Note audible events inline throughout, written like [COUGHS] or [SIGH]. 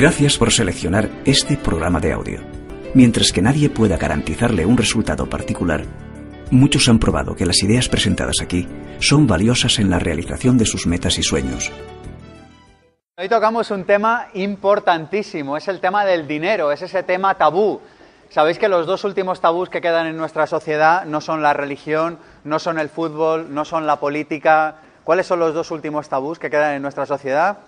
Gracias por seleccionar este programa de audio. Mientras que nadie pueda garantizarle un resultado particular, muchos han probado que las ideas presentadas aquí son valiosas en la realización de sus metas y sueños. Hoy tocamos un tema importantísimo, es el tema del dinero, es ese tema tabú. Sabéis que los dos últimos tabús que quedan en nuestra sociedad no son la religión, no son el fútbol, no son la política. ¿Cuáles son los dos últimos tabús que quedan en nuestra sociedad?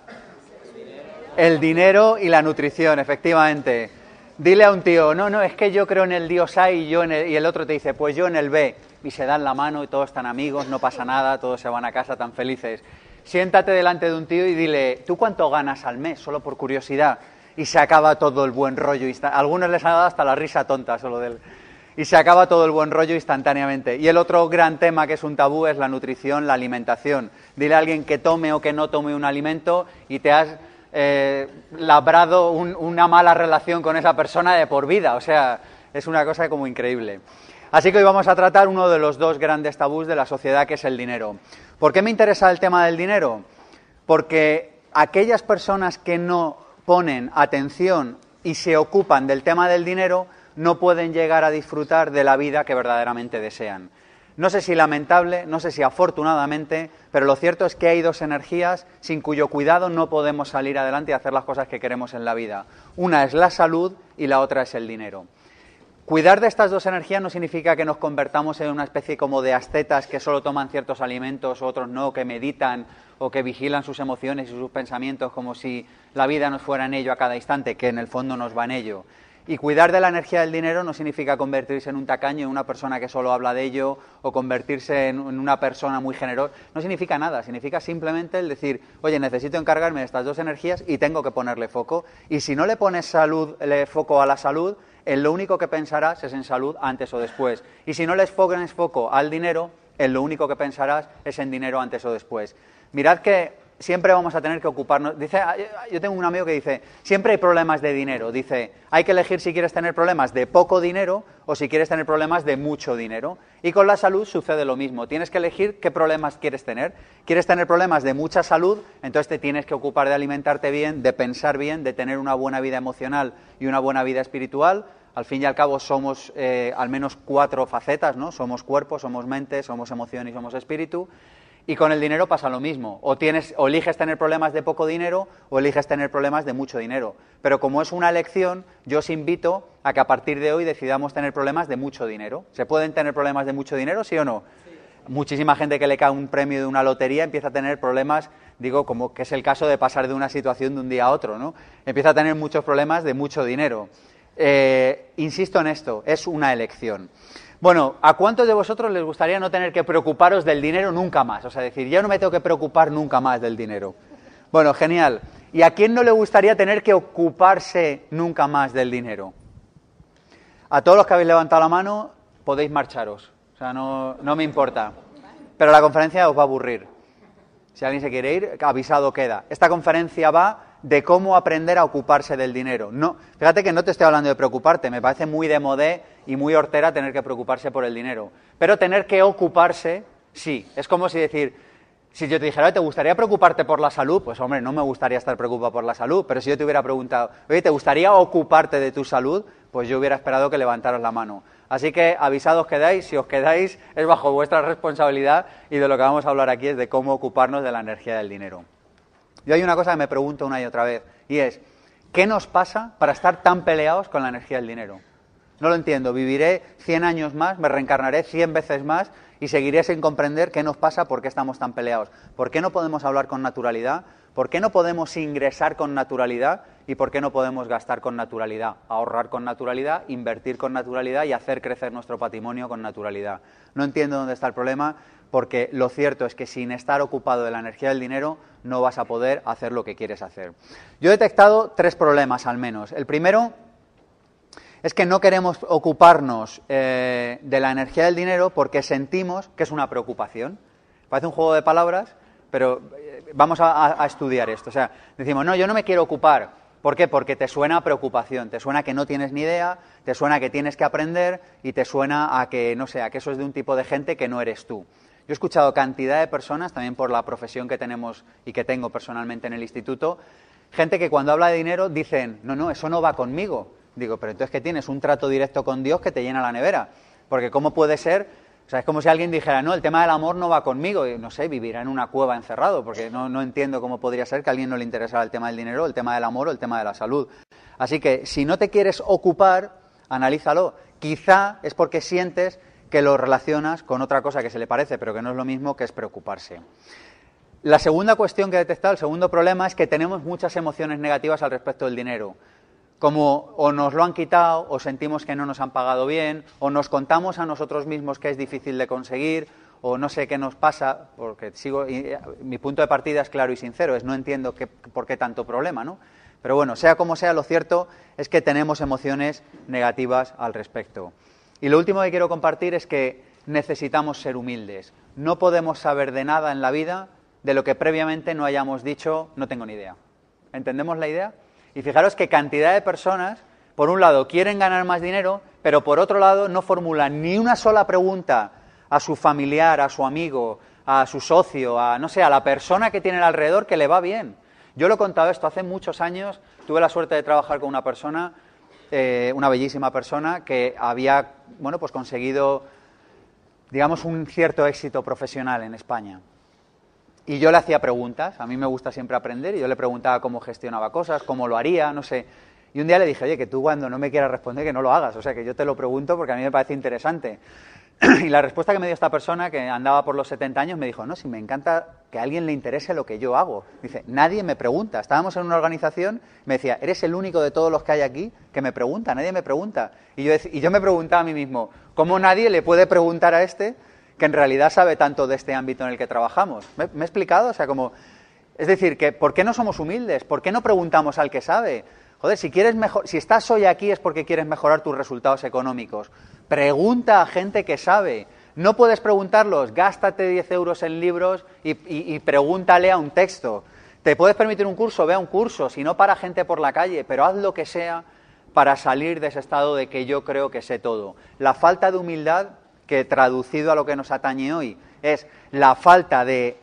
El dinero y la nutrición, efectivamente. Dile a un tío, no, no, es que yo creo en el Dios A y, yo en el, y el otro te dice, pues yo en el B. Y se dan la mano y todos están amigos, no pasa nada, todos se van a casa tan felices. Siéntate delante de un tío y dile, ¿tú cuánto ganas al mes? Solo por curiosidad. Y se acaba todo el buen rollo. A algunos les ha dado hasta la risa tonta solo del... Y se acaba todo el buen rollo instantáneamente. Y el otro gran tema que es un tabú es la nutrición, la alimentación. Dile a alguien que tome o que no tome un alimento y te has eh, labrado una mala relación con esa persona de por vida. O sea, es una cosa como increíble. Así que hoy vamos a tratar uno de los dos grandes tabús de la sociedad, que es el dinero. ¿Por qué me interesa el tema del dinero? Porque aquellas personas que no ponen atención y se ocupan del tema del dinero no pueden llegar a disfrutar de la vida que verdaderamente desean. No sé si lamentable, no sé si afortunadamente, pero lo cierto es que hay dos energías sin cuyo cuidado no podemos salir adelante y hacer las cosas que queremos en la vida. Una es la salud y la otra es el dinero. Cuidar de estas dos energías no significa que nos convertamos en una especie como de ascetas que solo toman ciertos alimentos, otros no, que meditan o que vigilan sus emociones y sus pensamientos como si la vida nos fuera en ello a cada instante, que en el fondo nos va en ello. Y cuidar de la energía del dinero no significa convertirse en un tacaño, en una persona que solo habla de ello, o convertirse en una persona muy generosa. No significa nada, significa simplemente el decir, oye, necesito encargarme de estas dos energías y tengo que ponerle foco. Y si no le pones salud, foco a la salud, en lo único que pensarás es en salud antes o después. Y si no le pones foco al dinero, en lo único que pensarás es en dinero antes o después. Mirad que siempre vamos a tener que ocuparnos. Dice, ah, yo tengo un amigo que dice, siempre hay problemas de dinero. Dice, hay que elegir si quieres tener problemas de poco dinero o si quieres tener problemas de mucho dinero. Y con la salud sucede lo mismo. Tienes que elegir qué problemas quieres tener. ¿Quieres tener problemas de mucha salud? Entonces te tienes que ocupar de alimentarte bien, de pensar bien, de tener una buena vida emocional y una buena vida espiritual. Al fin y al cabo somos eh, al menos cuatro facetas, ¿no? Somos cuerpo, somos mente, somos emoción y somos espíritu. Y con el dinero pasa lo mismo. O, tienes, o eliges tener problemas de poco dinero o eliges tener problemas de mucho dinero. Pero como es una elección, yo os invito a que a partir de hoy decidamos tener problemas de mucho dinero. ¿Se pueden tener problemas de mucho dinero, sí o no? Muchísima gente que le cae un premio de una lotería empieza a tener problemas, digo, como que es el caso de pasar de una situación de un día a otro, ¿no? Empieza a tener muchos problemas de mucho dinero. Eh, insisto en esto, es una elección. Bueno, ¿a cuántos de vosotros les gustaría no tener que preocuparos del dinero nunca más? O sea, decir, ya no me tengo que preocupar nunca más del dinero. Bueno, genial. ¿Y a quién no le gustaría tener que ocuparse nunca más del dinero? A todos los que habéis levantado la mano, podéis marcharos. O sea, no, no me importa. Pero la conferencia os va a aburrir. Si alguien se quiere ir, avisado queda. Esta conferencia va de cómo aprender a ocuparse del dinero. No, fíjate que no te estoy hablando de preocuparte, me parece muy de modé y muy hortera tener que preocuparse por el dinero. Pero tener que ocuparse, sí. Es como si decir, si yo te dijera, ¿te gustaría preocuparte por la salud? Pues hombre, no me gustaría estar preocupado por la salud, pero si yo te hubiera preguntado, oye, ¿te gustaría ocuparte de tu salud? Pues yo hubiera esperado que levantaras la mano. Así que avisados quedáis, si os quedáis es bajo vuestra responsabilidad y de lo que vamos a hablar aquí es de cómo ocuparnos de la energía del dinero. Yo hay una cosa que me pregunto una y otra vez, y es, ¿qué nos pasa para estar tan peleados con la energía del dinero? No lo entiendo. Viviré 100 años más, me reencarnaré 100 veces más y seguiré sin comprender qué nos pasa, por qué estamos tan peleados. ¿Por qué no podemos hablar con naturalidad? ¿Por qué no podemos ingresar con naturalidad? ¿Y por qué no podemos gastar con naturalidad? Ahorrar con naturalidad, invertir con naturalidad y hacer crecer nuestro patrimonio con naturalidad. No entiendo dónde está el problema porque lo cierto es que sin estar ocupado de la energía del dinero no vas a poder hacer lo que quieres hacer. Yo he detectado tres problemas al menos. El primero es que no queremos ocuparnos eh, de la energía del dinero porque sentimos que es una preocupación. Parece un juego de palabras, pero eh, vamos a, estudiar esto. O sea, decimos, no, yo no me quiero ocupar. ¿Por qué? Porque te suena preocupación, te suena que no tienes ni idea, te suena que tienes que aprender y te suena a que, no sé, a que eso es de un tipo de gente que no eres tú. Yo he escuchado cantidad de personas, también por la profesión que tenemos y que tengo personalmente en el instituto, gente que cuando habla de dinero dicen, no, no, eso no va conmigo. Digo, pero entonces que tienes un trato directo con Dios que te llena la nevera. Porque ¿cómo puede ser? O sea, es como si alguien dijera, no, el tema del amor no va conmigo. Y, no sé, vivirá en una cueva encerrado, porque no, no entiendo cómo podría ser que a alguien no le interesara el tema del dinero, el tema del amor o el tema de la salud. Así que si no te quieres ocupar, analízalo. Quizá es porque sientes que lo relacionas con otra cosa que se le parece, pero que no es lo mismo que es preocuparse. La segunda cuestión que he detectado, el segundo problema, es que tenemos muchas emociones negativas al respecto del dinero. Como o nos lo han quitado, o sentimos que no nos han pagado bien, o nos contamos a nosotros mismos que es difícil de conseguir, o no sé qué nos pasa, porque sigo, eh, mi punto de partida es claro y sincero, es no entiendo por qué tanto problema, ¿no? Pero bueno, sea como sea, lo cierto es que tenemos emociones negativas al respecto. Y lo último que quiero compartir es que necesitamos ser humildes. No podemos saber de nada en la vida de lo que previamente no hayamos dicho, no tengo ni idea. ¿Entendemos la idea? Y fijaros que cantidad de personas, por un lado, quieren ganar más dinero, pero por otro lado no formulan ni una sola pregunta a su familiar, a su amigo, a su socio, a no sé, a la persona que tienen alrededor que le va bien. Yo lo he contado esto hace muchos años, tuve la suerte de trabajar con una persona, eh, una bellísima persona, que había, bueno, pues conseguido, digamos, un cierto éxito profesional en España. Y yo le hacía preguntas, a mí me gusta siempre aprender, y yo le preguntaba cómo gestionaba cosas, cómo lo haría, no sé. Y un día le dije, oye, que tú cuando no me quieras responder, que no lo hagas, o sea, que yo te lo pregunto porque a mí me parece interesante. [CLEARS THROAT] y la respuesta que me dio esta persona, que andaba por los 70 años, me dijo, no, si me encanta que a alguien le interese lo que yo hago. Dice, nadie me pregunta. Estábamos en una organización, me decía, eres el único de todos los que hay aquí que me pregunta, nadie me pregunta. Y yo, y yo me preguntaba a mí mismo, ¿cómo nadie le puede preguntar a este que en realidad sabe tanto de este ámbito en el que trabajamos. ¿Me, he explicado? O sea, como, es decir, que ¿por qué no somos humildes? ¿Por qué no preguntamos al que sabe? Joder, si quieres mejor, si estás hoy aquí es porque quieres mejorar tus resultados económicos. Pregunta a gente que sabe. No puedes preguntarlos, gástate 10 euros en libros y, pregúntale a un texto. Te puedes permitir un curso, ve a un curso, si no para gente por la calle, pero haz lo que sea para salir de ese estado de que yo creo que sé todo. La falta de humildad que traducido a lo que nos atañe hoy es la falta de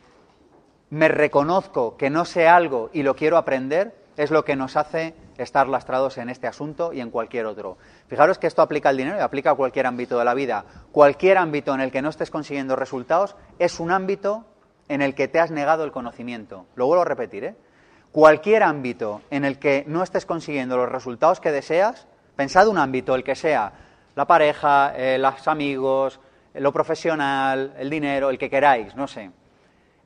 me reconozco que no sé algo y lo quiero aprender, es lo que nos hace estar lastrados en este asunto y en cualquier otro. Fijaros que esto aplica al dinero y aplica a cualquier ámbito de la vida. Cualquier ámbito en el que no estés consiguiendo resultados es un ámbito en el que te has negado el conocimiento. Lo vuelvo a repetir, ¿eh? Cualquier ámbito en el que no estés consiguiendo los resultados que deseas, pensad un ámbito, el que sea, la pareja, eh, los amigos, lo profesional, el dinero, el que queráis, no sé.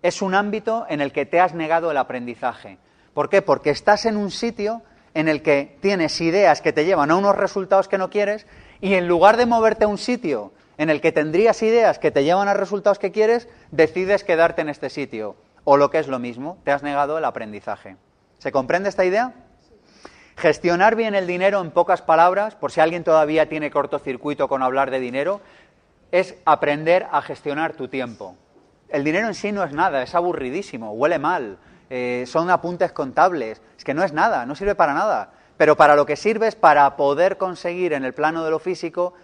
Es un ámbito en el que te has negado el aprendizaje. ¿Por qué? Porque estás en un sitio en el que tienes ideas que te llevan a unos resultados que no quieres y en lugar de moverte a un sitio en el que tendrías ideas que te llevan a resultados que quieres, decides quedarte en este sitio. O lo que es lo mismo, te has negado el aprendizaje. ¿Se comprende esta idea? Gestionar bien el dinero, en pocas palabras, por si alguien todavía tiene cortocircuito con hablar de dinero, es aprender a gestionar tu tiempo. El dinero en sí no es nada, es aburridísimo, huele mal, eh, son apuntes contables, es que no es nada, no sirve para nada. Pero para lo que sirve es para poder conseguir en el plano de lo físico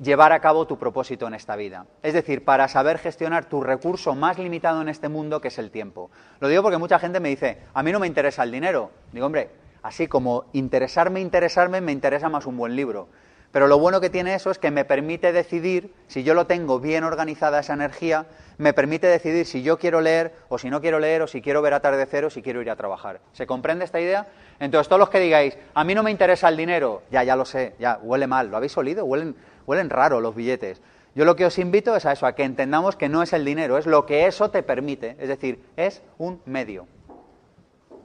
llevar a cabo tu propósito en esta vida. Es decir, para saber gestionar tu recurso más limitado en este mundo, que es el tiempo. Lo digo porque mucha gente me dice, a mí no me interesa el dinero. Digo, hombre, Así como interesarme, interesarme, me interesa más un buen libro. Pero lo bueno que tiene eso es que me permite decidir, si yo lo tengo bien organizada esa energía, me permite decidir si yo quiero leer o si no quiero leer o si quiero ver atardecer o si quiero ir a trabajar. ¿Se comprende esta idea? Entonces, todos los que digáis, a mí no me interesa el dinero, ya, ya lo sé, ya, huele mal, ¿lo habéis olido? Huelen, huelen raro los billetes. Yo lo que os invito es a eso, a que entendamos que no es el dinero, es lo que eso te permite, es decir, es un medio.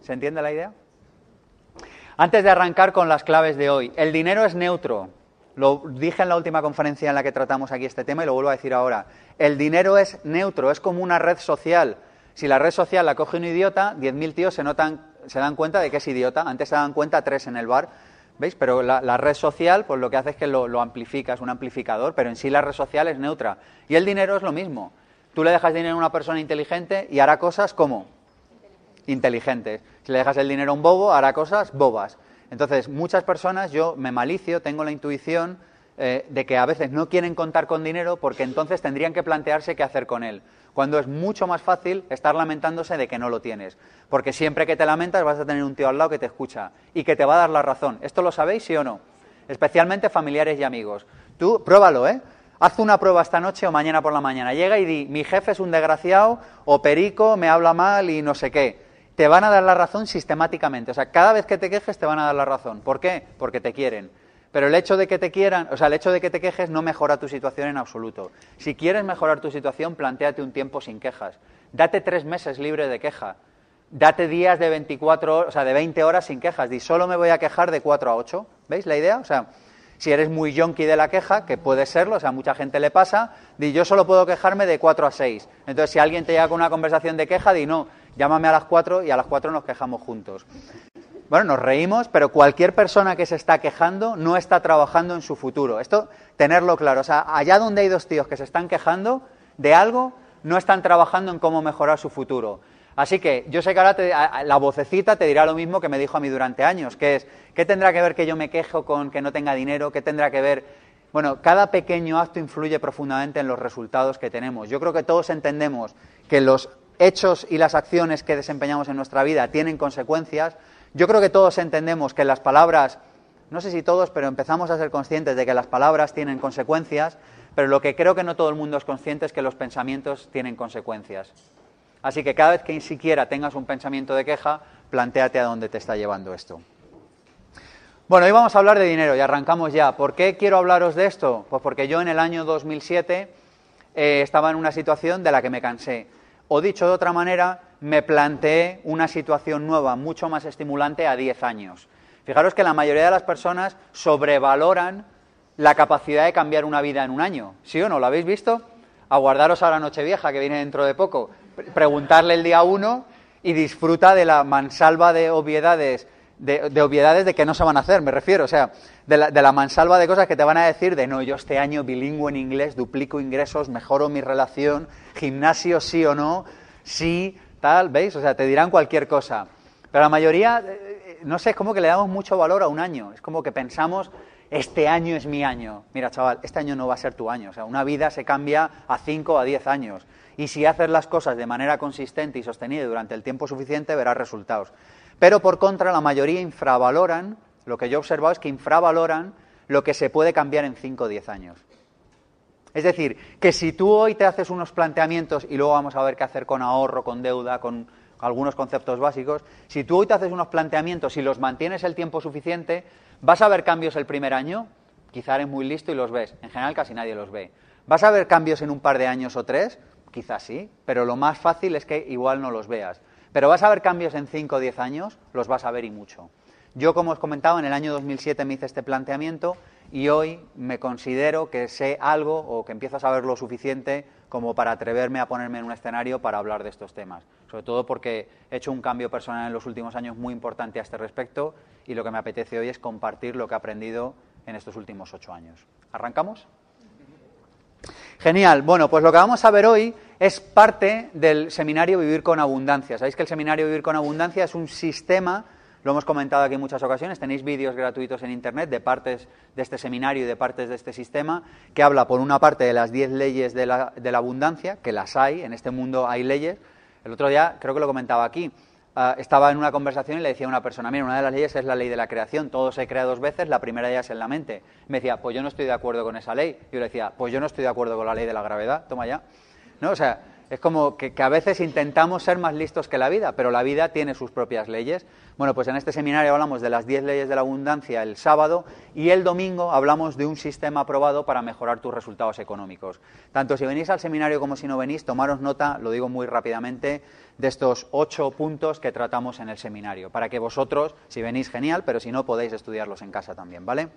¿Se entiende la idea? Antes de arrancar con las claves de hoy, el dinero es neutro. Lo dije en la última conferencia en la que tratamos aquí este tema y lo vuelvo a decir ahora. El dinero es neutro, es como una red social. Si la red social la coge un idiota, 10.000 tíos se, notan, se dan cuenta de que es idiota. Antes se dan cuenta tres en el bar, ¿veis? Pero la, red social, pues lo que hace es que lo, lo amplifica, es un amplificador, pero en sí la red social es neutra. Y el dinero es lo mismo. Tú le dejas dinero a una persona inteligente y hará cosas como inteligentes. Si le dejas el dinero a un bobo, hará cosas bobas. Entonces, muchas personas, yo me malicio, tengo la intuición eh, de que a veces no quieren contar con dinero porque entonces tendrían que plantearse qué hacer con él. cuando es mucho más fácil estar lamentándose de que no lo tienes. Porque siempre que te lamentas vas a tener un tío al lado que te escucha y que te va a dar la razón. ¿Esto lo sabéis, sí o no? Especialmente familiares y amigos. Tú, pruébalo, ¿eh? Haz una prueba esta noche o mañana por la mañana. Llega y di, mi jefe es un desgraciado o perico, me habla mal y no sé qué. Te van a dar la razón sistemáticamente. O sea, cada vez que te quejes te van a dar la razón. ¿Por qué? Porque te quieren. Pero el hecho de que te quieran, o sea, el hecho de que te quejes no mejora tu situación en absoluto. Si quieres mejorar tu situación, planteate un tiempo sin quejas. Date tres meses libre de queja. Date días de 24, o sea, de 20 horas sin quejas. Di, solo me voy a quejar de 4 a 8. ¿Veis la idea? O sea, si eres muy yonki de la queja, que puede serlo, o sea, mucha gente le pasa, di, yo solo puedo quejarme de 4 a 6. Entonces, si alguien te llega con una conversación de queja, di, no, llámame a las 4 y a las 4 nos quejamos juntos. Bueno, nos reímos, pero cualquier persona que se está quejando no está trabajando en su futuro. Esto, tenerlo claro. O sea, allá donde hay dos tíos que se están quejando de algo, no están trabajando en cómo mejorar su futuro. Así que yo sé que ahora la vocecita te dirá lo mismo que me dijo a mí durante años, que es, ¿qué tendrá que ver que yo me quejo con que no tenga dinero? ¿Qué tendrá que ver? Bueno, cada pequeño acto influye profundamente en los resultados que tenemos. Yo creo que todos entendemos que los hechos y las acciones que desempeñamos en nuestra vida tienen consecuencias, yo creo que todos entendemos que las palabras, no sé si todos, pero empezamos a ser conscientes de que las palabras tienen consecuencias, pero lo que creo que no todo el mundo es consciente es que los pensamientos tienen consecuencias. Así que cada vez que ni siquiera tengas un pensamiento de queja, planteate a dónde te está llevando esto. Bueno, hoy vamos a hablar de dinero y arrancamos ya. ¿Por qué quiero hablaros de esto? Pues porque yo en el año 2007 eh, estaba en una situación de la que me cansé. O dicho de otra manera, me planteé una situación nueva, mucho más estimulante a 10 años. Fijaros que la mayoría de las personas sobrevaloran la capacidad de cambiar una vida en un año. ¿Sí o no? ¿Lo habéis visto? Aguardaros a la Nochevieja, que viene dentro de poco. Preguntarle el día uno y disfruta de la mansalva de obviedades, de, obviedades de que no se van a hacer, me refiero. O sea, de la, de la mansalva de cosas que te van a decir de no, yo este año bilingüe en inglés, duplico ingresos, mejoro mi relación, gimnasio sí o no, sí, tal, ¿veis? O sea, te dirán cualquier cosa. Pero la mayoría, eh, eh, no sé, es como que le damos mucho valor a un año. Es como que pensamos, este año es mi año. Mira, chaval, este año no va a ser tu año. O sea, una vida se cambia a 5 o a 10 años. Y si haces las cosas de manera consistente y sostenida durante el tiempo suficiente, verás resultados. Pero por contra, la mayoría infravaloran, lo que yo he observado es que infravaloran lo que se puede cambiar en 5 o 10 años. Es decir, que si tú hoy te haces unos planteamientos y luego vamos a ver qué hacer con ahorro, con deuda, con algunos conceptos básicos, si tú hoy te haces unos planteamientos y los mantienes el tiempo suficiente, ¿vas a ver cambios el primer año? Quizá eres muy listo y los ves. En general casi nadie los ve. ¿Vas a ver cambios en un par de años o tres? Quizás sí, pero lo más fácil es que igual no los veas. Pero vas a ver cambios en 5 o 10 años, los vas a ver y mucho. Yo, como os comentaba, en el año 2007 me hice este planteamiento y hoy me considero que sé algo o que empiezo a saber lo suficiente como para atreverme a ponerme en un escenario para hablar de estos temas. Sobre todo porque he hecho un cambio personal en los últimos años muy importante a este respecto y lo que me apetece hoy es compartir lo que he aprendido en estos últimos ocho años. ¿Arrancamos? Genial. Bueno, pues lo que vamos a ver hoy es parte del seminario Vivir con Abundancia. Sabéis que el seminario Vivir con Abundancia es un sistema lo hemos comentado aquí en muchas ocasiones, tenéis vídeos gratuitos en Internet de partes de este seminario y de partes de este sistema, que habla por una parte de las 10 leyes de la, abundancia, que las hay, en este mundo hay leyes. El otro día, creo que lo comentaba aquí, ah, estaba en una conversación y le decía a una persona, mira, una de las leyes es la ley de la creación, todo se crea dos veces, la primera de ellas en la mente. Me decía, pues yo no estoy de acuerdo con esa ley. Yo le decía, pues yo no estoy de acuerdo con la ley de la gravedad, toma ya. ¿No? O sea, es como que, a veces intentamos ser más listos que la vida, pero la vida tiene sus propias leyes. Bueno, pues en este seminario hablamos de las 10 leyes de la abundancia el sábado y el domingo hablamos de un sistema aprobado para mejorar tus resultados económicos. Tanto si venís al seminario como si no venís, tomaros nota, lo digo muy rápidamente, de estos ocho puntos que tratamos en el seminario, para que vosotros, si venís, genial, pero si no, podéis estudiarlos en casa también, ¿vale?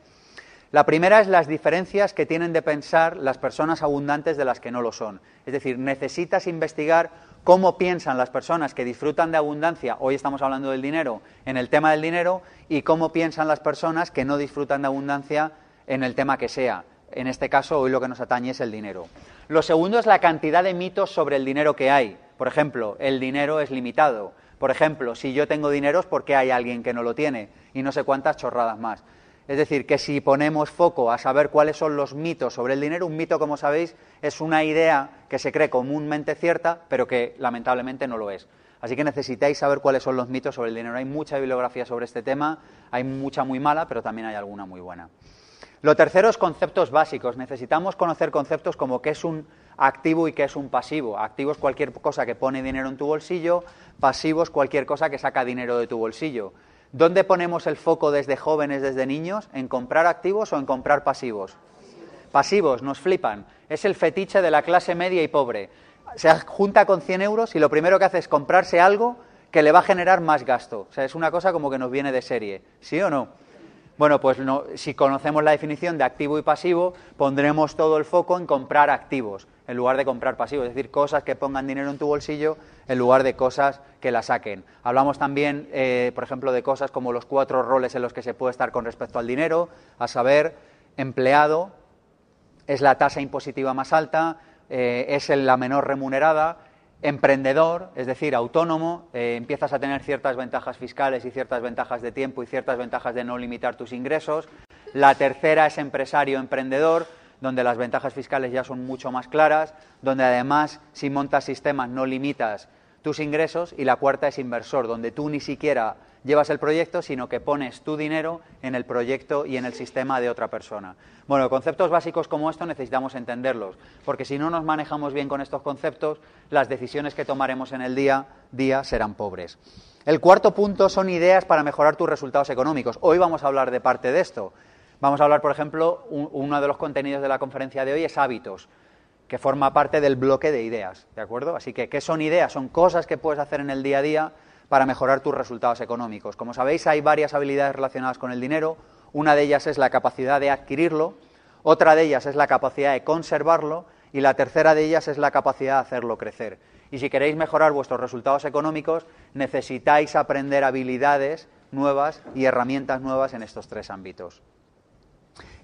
La primera es las diferencias que tienen de pensar las personas abundantes de las que no lo son. Es decir, necesitas investigar cómo piensan las personas que disfrutan de abundancia, hoy estamos hablando del dinero, en el tema del dinero, y cómo piensan las personas que no disfrutan de abundancia en el tema que sea. En este caso, hoy lo que nos atañe es el dinero. Lo segundo es la cantidad de mitos sobre el dinero que hay. Por ejemplo, el dinero es limitado. Por ejemplo, si yo tengo dinero es porque hay alguien que no lo tiene y no sé cuántas chorradas más. Es decir, que si ponemos foco a saber cuáles son los mitos sobre el dinero, un mito, como sabéis, es una idea que se cree comúnmente cierta, pero que lamentablemente no lo es. Así que necesitáis saber cuáles son los mitos sobre el dinero. Hay mucha bibliografía sobre este tema, hay mucha muy mala, pero también hay alguna muy buena. Lo tercero es conceptos básicos. Necesitamos conocer conceptos como qué es un activo y qué es un pasivo. Activo es cualquier cosa que pone dinero en tu bolsillo, pasivo es cualquier cosa que saca dinero de tu bolsillo. ¿Dónde ponemos el foco desde jóvenes, desde niños? ¿En comprar activos o en comprar pasivos? Pasivos, nos flipan. Es el fetiche de la clase media y pobre. Se junta con 100 euros y lo primero que hace es comprarse algo que le va a generar más gasto. O sea, es una cosa como que nos viene de serie. ¿Sí o no? Bueno, pues si conocemos la definición de activo y pasivo, pondremos todo el foco en comprar activos en lugar de comprar pasivos, es decir, cosas que pongan dinero en tu bolsillo en lugar de cosas que la saquen. Hablamos también, eh, por ejemplo, de cosas como los cuatro roles en los que se puede estar con respecto al dinero, a saber, empleado es la tasa impositiva más alta, eh, es la menor remunerada, emprendedor, es decir, autónomo, eh, empiezas a tener ciertas ventajas fiscales y ciertas ventajas de tiempo y ciertas ventajas de no limitar tus ingresos. La tercera es empresario emprendedor, donde las ventajas fiscales ya son mucho más claras, donde además si montas sistemas no limitas tus ingresos y la cuarta es inversor, donde tú ni siquiera llevas el proyecto, sino que pones tu dinero en el proyecto y en el sistema de otra persona. Bueno, conceptos básicos como esto necesitamos entenderlos, porque si no nos manejamos bien con estos conceptos, las decisiones que tomaremos en el día día serán pobres. El cuarto punto son ideas para mejorar tus resultados económicos. Hoy vamos a hablar de parte de esto. Vamos a hablar, por ejemplo, uno de los contenidos de la conferencia de hoy es hábitos, que forma parte del bloque de ideas, ¿de acuerdo? Así que, ¿qué son ideas? Son cosas que puedes hacer en el día a día para mejorar tus resultados económicos. Como sabéis, hay varias habilidades relacionadas con el dinero. Una de ellas es la capacidad de adquirirlo, otra de ellas es la capacidad de conservarlo y la tercera de ellas es la capacidad de hacerlo crecer. Y si queréis mejorar vuestros resultados económicos, necesitáis aprender habilidades nuevas y herramientas nuevas en estos tres ámbitos.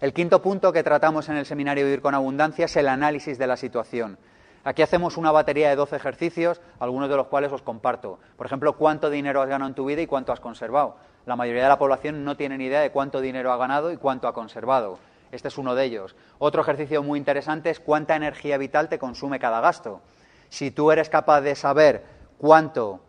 El quinto punto que tratamos en el seminario Vivir con Abundancia es el análisis de la situación. Aquí hacemos una batería de 12 ejercicios, algunos de los cuales os comparto. Por ejemplo, cuánto dinero has ganado en tu vida y cuánto has conservado. La mayoría de la población no tiene ni idea de cuánto dinero ha ganado y cuánto ha conservado. Este es uno de ellos. Otro ejercicio muy interesante es cuánta energía vital te consume cada gasto. Si tú eres capaz de saber cuánto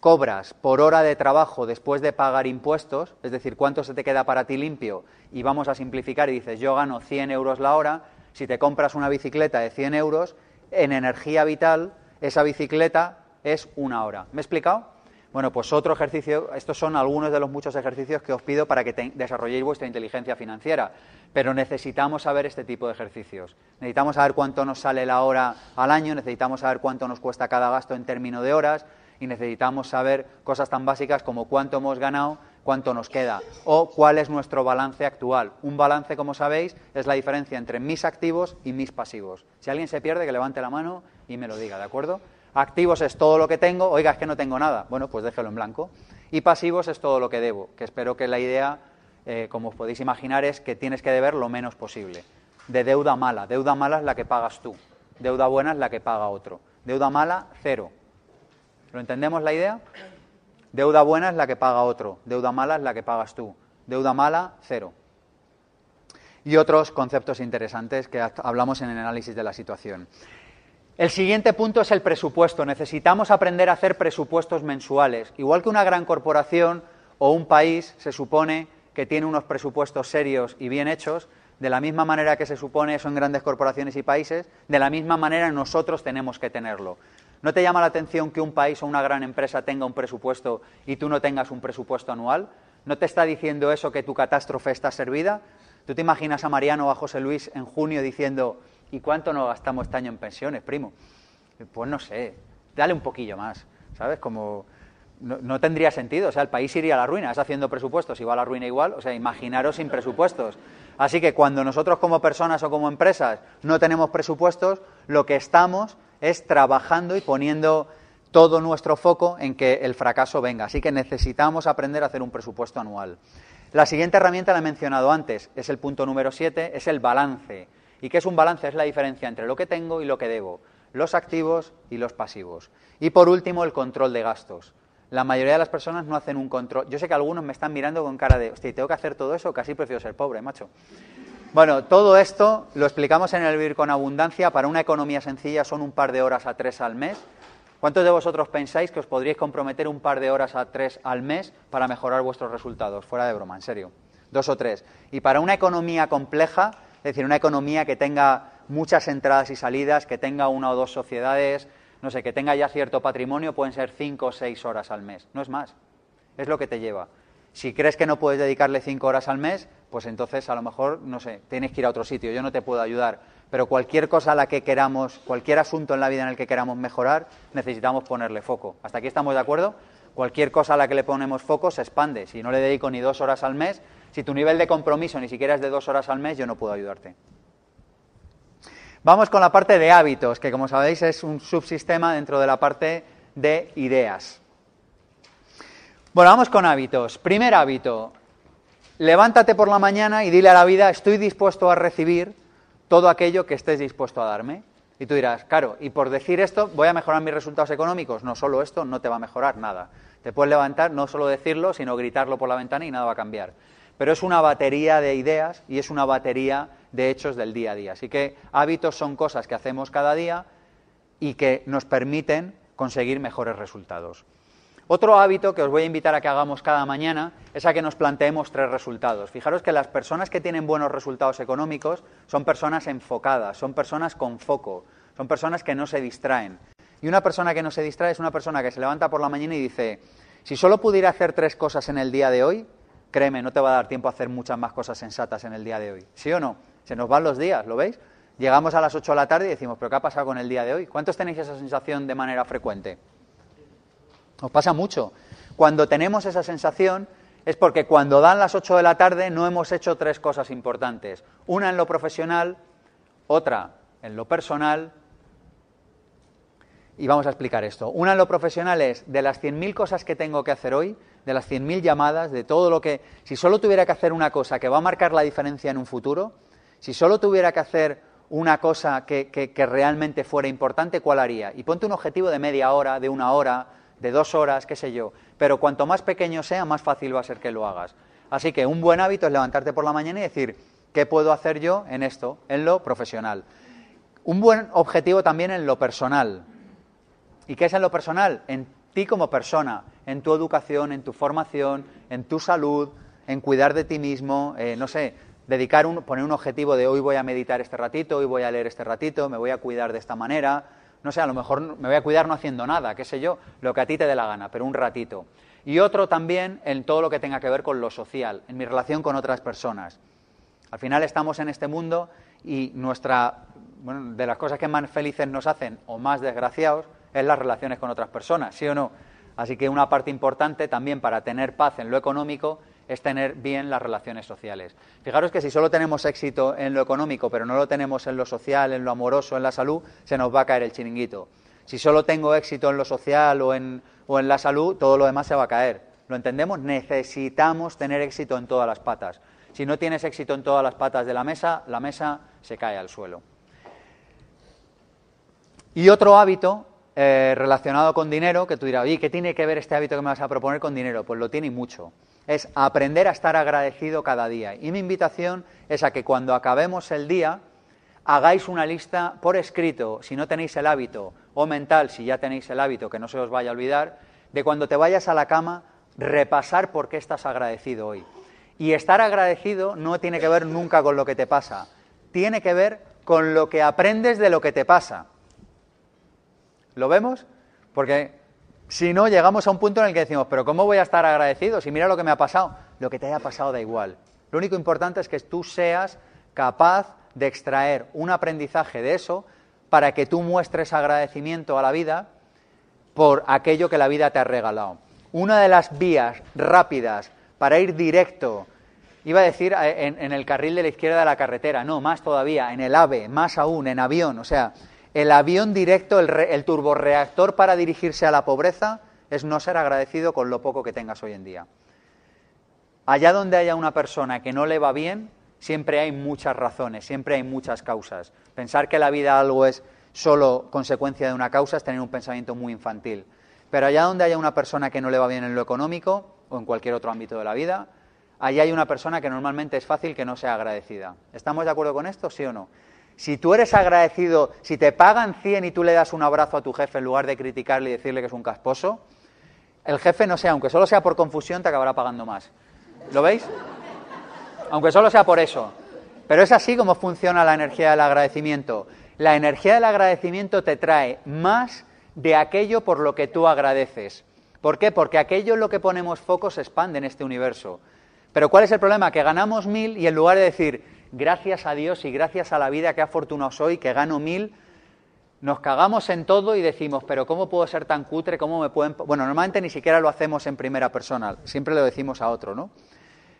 cobras por hora de trabajo después de pagar impuestos, es decir, cuánto se te queda para ti limpio, y vamos a simplificar y dices, yo gano 100 euros la hora, si te compras una bicicleta de 100 euros, en energía vital esa bicicleta es una hora. ¿Me he explicado? Bueno, pues otro ejercicio, estos son algunos de los muchos ejercicios que os pido para que desarrolléis vuestra inteligencia financiera, pero necesitamos saber este tipo de ejercicios. Necesitamos saber cuánto nos sale la hora al año, necesitamos saber cuánto nos cuesta cada gasto en términos de horas, y necesitamos saber cosas tan básicas como cuánto hemos ganado, cuánto nos queda o cuál es nuestro balance actual. Un balance, como sabéis, es la diferencia entre mis activos y mis pasivos. Si alguien se pierde, que levante la mano y me lo diga, ¿de acuerdo? Activos es todo lo que tengo, oiga, es que no tengo nada. Bueno, pues déjelo en blanco. Y pasivos es todo lo que debo, que espero que la idea, eh, como os podéis imaginar, es que tienes que deber lo menos posible. De deuda mala. Deuda mala es la que pagas tú. Deuda buena es la que paga otro. Deuda mala, cero. ¿Lo entendemos la idea? Deuda buena es la que paga otro, deuda mala es la que pagas tú. Deuda mala, cero. Y otros conceptos interesantes que hablamos en el análisis de la situación. El siguiente punto es el presupuesto. Necesitamos aprender a hacer presupuestos mensuales. Igual que una gran corporación o un país se supone que tiene unos presupuestos serios y bien hechos, de la misma manera que se supone eso en grandes corporaciones y países, de la misma manera nosotros tenemos que tenerlo. ¿No te llama la atención que un país o una gran empresa tenga un presupuesto y tú no tengas un presupuesto anual? ¿No te está diciendo eso que tu catástrofe está servida? ¿Tú te imaginas a Mariano o a José Luis en junio diciendo, ¿y cuánto nos gastamos este año en pensiones, primo? Pues no sé, dale un poquillo más, ¿sabes? Como no, tendría sentido, o sea, el país iría a la ruina, es haciendo presupuestos y va a la ruina igual, o sea, imaginaros sin presupuestos. Así que cuando nosotros como personas o como empresas no tenemos presupuestos, lo que estamos es trabajando y poniendo todo nuestro foco en que el fracaso venga. Así que necesitamos aprender a hacer un presupuesto anual. La siguiente herramienta la he mencionado antes, es el punto número 7, es el balance. ¿Y qué es un balance? Es la diferencia entre lo que tengo y lo que debo, los activos y los pasivos. Y por último, el control de gastos. La mayoría de las personas no hacen un control. Yo sé que algunos me están mirando con cara de, hostia, ¿tengo que hacer todo eso? Casi prefiero ser pobre, macho. Bueno, todo esto lo explicamos en el Vivir con Abundancia. Para una economía sencilla son un par de horas a tres al mes. ¿Cuántos de vosotros pensáis que os podríais comprometer un par de horas a tres al mes para mejorar vuestros resultados? Fuera de broma, en serio. Dos o tres. Y para una economía compleja, es decir, una economía que tenga muchas entradas y salidas, que tenga una o dos sociedades, no sé, que tenga ya cierto patrimonio, pueden ser cinco o seis horas al mes. No es más. Es lo que te lleva. Si crees que no puedes dedicarle cinco horas al mes, pues entonces a lo mejor, no sé, tienes que ir a otro sitio, yo no te puedo ayudar. Pero cualquier cosa a la que queramos, cualquier asunto en la vida en el que queramos mejorar, necesitamos ponerle foco. ¿Hasta aquí estamos de acuerdo? Cualquier cosa a la que le ponemos foco se expande. Si no le dedico ni dos horas al mes, si tu nivel de compromiso ni siquiera es de dos horas al mes, yo no puedo ayudarte. Vamos con la parte de hábitos, que como sabéis es un subsistema dentro de la parte de ideas. Bueno, vamos con hábitos. Primer hábito, levántate por la mañana y dile a la vida, estoy dispuesto a recibir todo aquello que estés dispuesto a darme. Y tú dirás, claro, y por decir esto, ¿voy a mejorar mis resultados económicos? No solo esto, no te va a mejorar nada. Te puedes levantar, no solo decirlo, sino gritarlo por la ventana y nada va a cambiar. Pero es una batería de ideas y es una batería de hechos del día a día. Así que hábitos son cosas que hacemos cada día y que nos permiten conseguir mejores resultados. Otro hábito que os voy a invitar a que hagamos cada mañana es a que nos planteemos tres resultados. Fijaros que las personas que tienen buenos resultados económicos son personas enfocadas, son personas con foco, son personas que no se distraen. Y una persona que no se distrae es una persona que se levanta por la mañana y dice, si solo pudiera hacer tres cosas en el día de hoy, créeme, no te va a dar tiempo a hacer muchas más cosas sensatas en el día de hoy. ¿Sí o no? Se nos van los días, ¿lo veis? Llegamos a las 8 de la tarde y decimos, pero ¿qué ha pasado con el día de hoy? ¿Cuántos tenéis esa sensación de manera frecuente? Nos pasa mucho. Cuando tenemos esa sensación es porque cuando dan las 8 de la tarde no hemos hecho tres cosas importantes. Una en lo profesional, otra en lo personal. Y vamos a explicar esto. Una en lo profesional es de las 100.000 cosas que tengo que hacer hoy, de las 100.000 llamadas, de todo lo que... Si solo tuviera que hacer una cosa que va a marcar la diferencia en un futuro, si solo tuviera que hacer una cosa que, realmente fuera importante, ¿cuál haría? Y ponte un objetivo de media hora, de una hora, de dos horas, qué sé yo. Pero cuanto más pequeño sea, más fácil va a ser que lo hagas. Así que un buen hábito es levantarte por la mañana y decir, ¿qué puedo hacer yo en esto, en lo profesional? Un buen objetivo también en lo personal. ¿Y qué es en lo personal? En ti como persona, en tu educación, en tu formación, en tu salud, en cuidar de ti mismo, eh, no sé, dedicar un, poner un objetivo de hoy voy a meditar este ratito, hoy voy a leer este ratito, me voy a cuidar de esta manera, no sé, a lo mejor me voy a cuidar no haciendo nada, qué sé yo, lo que a ti te dé la gana, pero un ratito. Y otro también en todo lo que tenga que ver con lo social, en mi relación con otras personas. Al final estamos en este mundo y nuestra, bueno, de las cosas que más felices nos hacen o más desgraciados es las relaciones con otras personas, ¿sí o no? Así que una parte importante también para tener paz en lo económico es tener bien las relaciones sociales. Fijaros que si solo tenemos éxito en lo económico, pero no lo tenemos en lo social, en lo amoroso, en la salud, se nos va a caer el chiringuito. Si solo tengo éxito en lo social o en, o en la salud, todo lo demás se va a caer. ¿Lo entendemos? Necesitamos tener éxito en todas las patas. Si no tienes éxito en todas las patas de la mesa, la mesa se cae al suelo. Y otro hábito eh, relacionado con dinero, que tú dirás, oye, ¿qué tiene que ver este hábito que me vas a proponer con dinero? Pues lo tiene mucho es aprender a estar agradecido cada día. Y mi invitación es a que cuando acabemos el día hagáis una lista por escrito, si no tenéis el hábito, o mental, si ya tenéis el hábito, que no se os vaya a olvidar, de cuando te vayas a la cama, repasar por qué estás agradecido hoy. Y estar agradecido no tiene que ver nunca con lo que te pasa, tiene que ver con lo que aprendes de lo que te pasa. ¿Lo vemos? Porque si no, llegamos a un punto en el que decimos, pero ¿cómo voy a estar agradecido? Si mira lo que me ha pasado, lo que te haya pasado da igual. Lo único importante es que tú seas capaz de extraer un aprendizaje de eso para que tú muestres agradecimiento a la vida por aquello que la vida te ha regalado. Una de las vías rápidas para ir directo, iba a decir eh, en, en el carril de la izquierda de la carretera, no, más todavía, en el AVE, más aún, en avión, o sea, el avión directo, el, turboreactor para dirigirse a la pobreza es no ser agradecido con lo poco que tengas hoy en día. Allá donde haya una persona que no le va bien, siempre hay muchas razones, siempre hay muchas causas. Pensar que la vida algo es solo consecuencia de una causa es tener un pensamiento muy infantil. Pero allá donde haya una persona que no le va bien en lo económico o en cualquier otro ámbito de la vida, allá hay una persona que normalmente es fácil que no sea agradecida. ¿Estamos de acuerdo con esto, sí o no? Si tú eres agradecido, si te pagan 100 y tú le das un abrazo a tu jefe en lugar de criticarle y decirle que es un casposo, el jefe, no sé, aunque solo sea por confusión, te acabará pagando más. ¿Lo veis? Aunque solo sea por eso. Pero es así como funciona la energía del agradecimiento. La energía del agradecimiento te trae más de aquello por lo que tú agradeces. ¿Por qué? Porque aquello en lo que ponemos foco se expande en este universo. Pero ¿cuál es el problema? Que ganamos mil y en lugar de decir gracias a Dios y gracias a la vida que afortunado soy, que gano mil, nos cagamos en todo y decimos, pero ¿cómo puedo ser tan cutre? ¿Cómo me pueden...? Bueno, normalmente ni siquiera lo hacemos en primera persona, siempre lo decimos a otro, ¿no?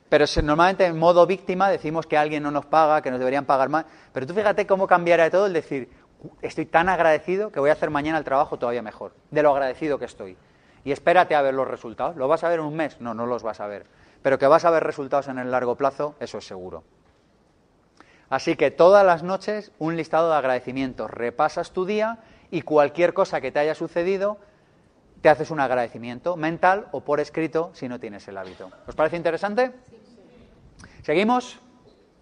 Pero normalmente en modo víctima decimos que alguien no nos paga, que nos deberían pagar más. Pero tú fíjate cómo cambiaría todo el decir, estoy tan agradecido que voy a hacer mañana el trabajo todavía mejor, de lo agradecido que estoy. Y espérate a ver los resultados. ¿Lo vas a ver en un mes? No, no los vas a ver. Pero que vas a ver resultados en el largo plazo, eso es seguro. Así que todas las noches un listado de agradecimientos. Repasas tu día y cualquier cosa que te haya sucedido, te haces un agradecimiento mental o por escrito si no tienes el hábito. ¿Os parece interesante? ¿Seguimos?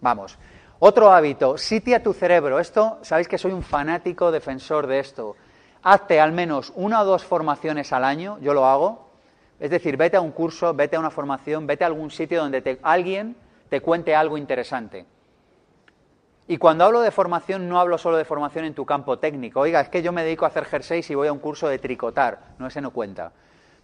Vamos. Otro hábito, sitia tu cerebro. Esto, sabéis que soy un fanático defensor de esto. Hazte al menos una o dos formaciones al año, yo lo hago. Es decir, vete a un curso, vete a una formación, vete a algún sitio donde alguien te cuente algo interesante. Y cuando hablo de formación, no hablo solo de formación en tu campo técnico. Oiga, es que yo me dedico a hacer jerseys y voy a un curso de tricotar. No, ese no cuenta.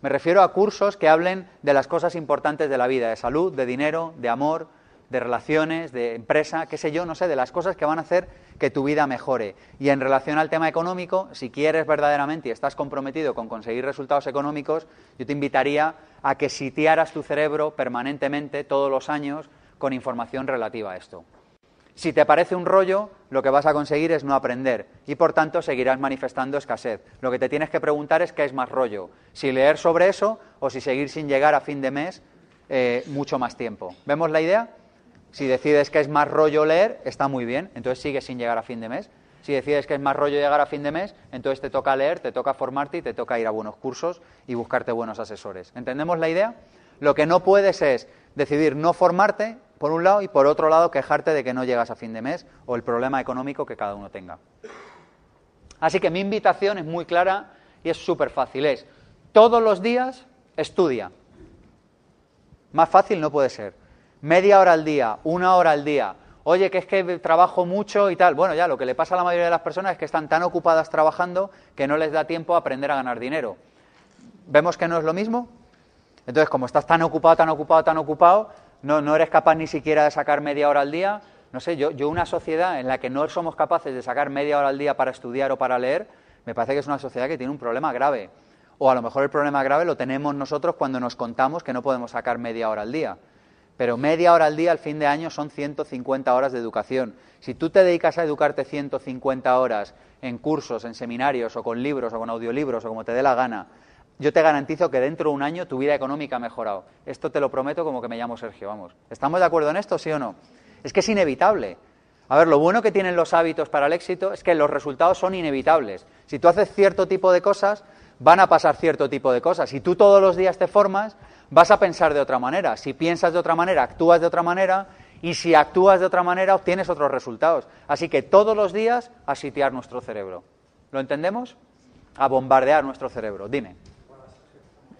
Me refiero a cursos que hablen de las cosas importantes de la vida, de salud, de dinero, de amor, de relaciones, de empresa, qué sé yo, no sé, de las cosas que van a hacer que tu vida mejore. Y en relación al tema económico, si quieres verdaderamente y estás comprometido con conseguir resultados económicos, yo te invitaría a que sitiaras tu cerebro permanentemente, todos los años, con información relativa a esto. Si te parece un rollo, lo que vas a conseguir es no aprender y por tanto seguirás manifestando escasez. Lo que te tienes que preguntar es qué es más rollo, si leer sobre eso o si seguir sin llegar a fin de mes eh, mucho más tiempo. ¿Vemos la idea? Si decides que es más rollo leer, está muy bien, entonces sigues sin llegar a fin de mes. Si decides que es más rollo llegar a fin de mes, entonces te toca leer, te toca formarte y te toca ir a buenos cursos y buscarte buenos asesores. ¿Entendemos la idea? Lo que no puedes es decidir no formarte por un lado, y por otro lado, quejarte de que no llegas a fin de mes o el problema económico que cada uno tenga. Así que mi invitación es muy clara y es súper fácil. Es todos los días estudia. Más fácil no puede ser. Media hora al día, una hora al día. Oye, que es que trabajo mucho y tal. Bueno, ya lo que le pasa a la mayoría de las personas es que están tan ocupadas trabajando que no les da tiempo a aprender a ganar dinero. ¿Vemos que no es lo mismo? Entonces, como estás tan ocupado, tan ocupado, tan ocupado, no, no eres capaz ni siquiera de sacar media hora al día. No sé, yo, yo una sociedad en la que no somos capaces de sacar media hora al día para estudiar o para leer, me parece que es una sociedad que tiene un problema grave. O a lo mejor el problema grave lo tenemos nosotros cuando nos contamos que no podemos sacar media hora al día. Pero media hora al día al fin de año son 150 horas de educación. Si tú te dedicas a educarte 150 horas en cursos, en seminarios o con libros o con audiolibros o como te dé la gana, yo te garantizo que dentro de un año tu vida económica ha mejorado. Esto te lo prometo como que me llamo Sergio, vamos. ¿Estamos de acuerdo en esto, sí o no? Es que es inevitable. A ver, lo bueno que tienen los hábitos para el éxito es que los resultados son inevitables. Si tú haces cierto tipo de cosas, van a pasar cierto tipo de cosas. Si tú todos los días te formas, vas a pensar de otra manera. Si piensas de otra manera, actúas de otra manera. Y si actúas de otra manera, obtienes otros resultados. Así que todos los días a sitiar nuestro cerebro. ¿Lo entendemos? A bombardear nuestro cerebro. Dime.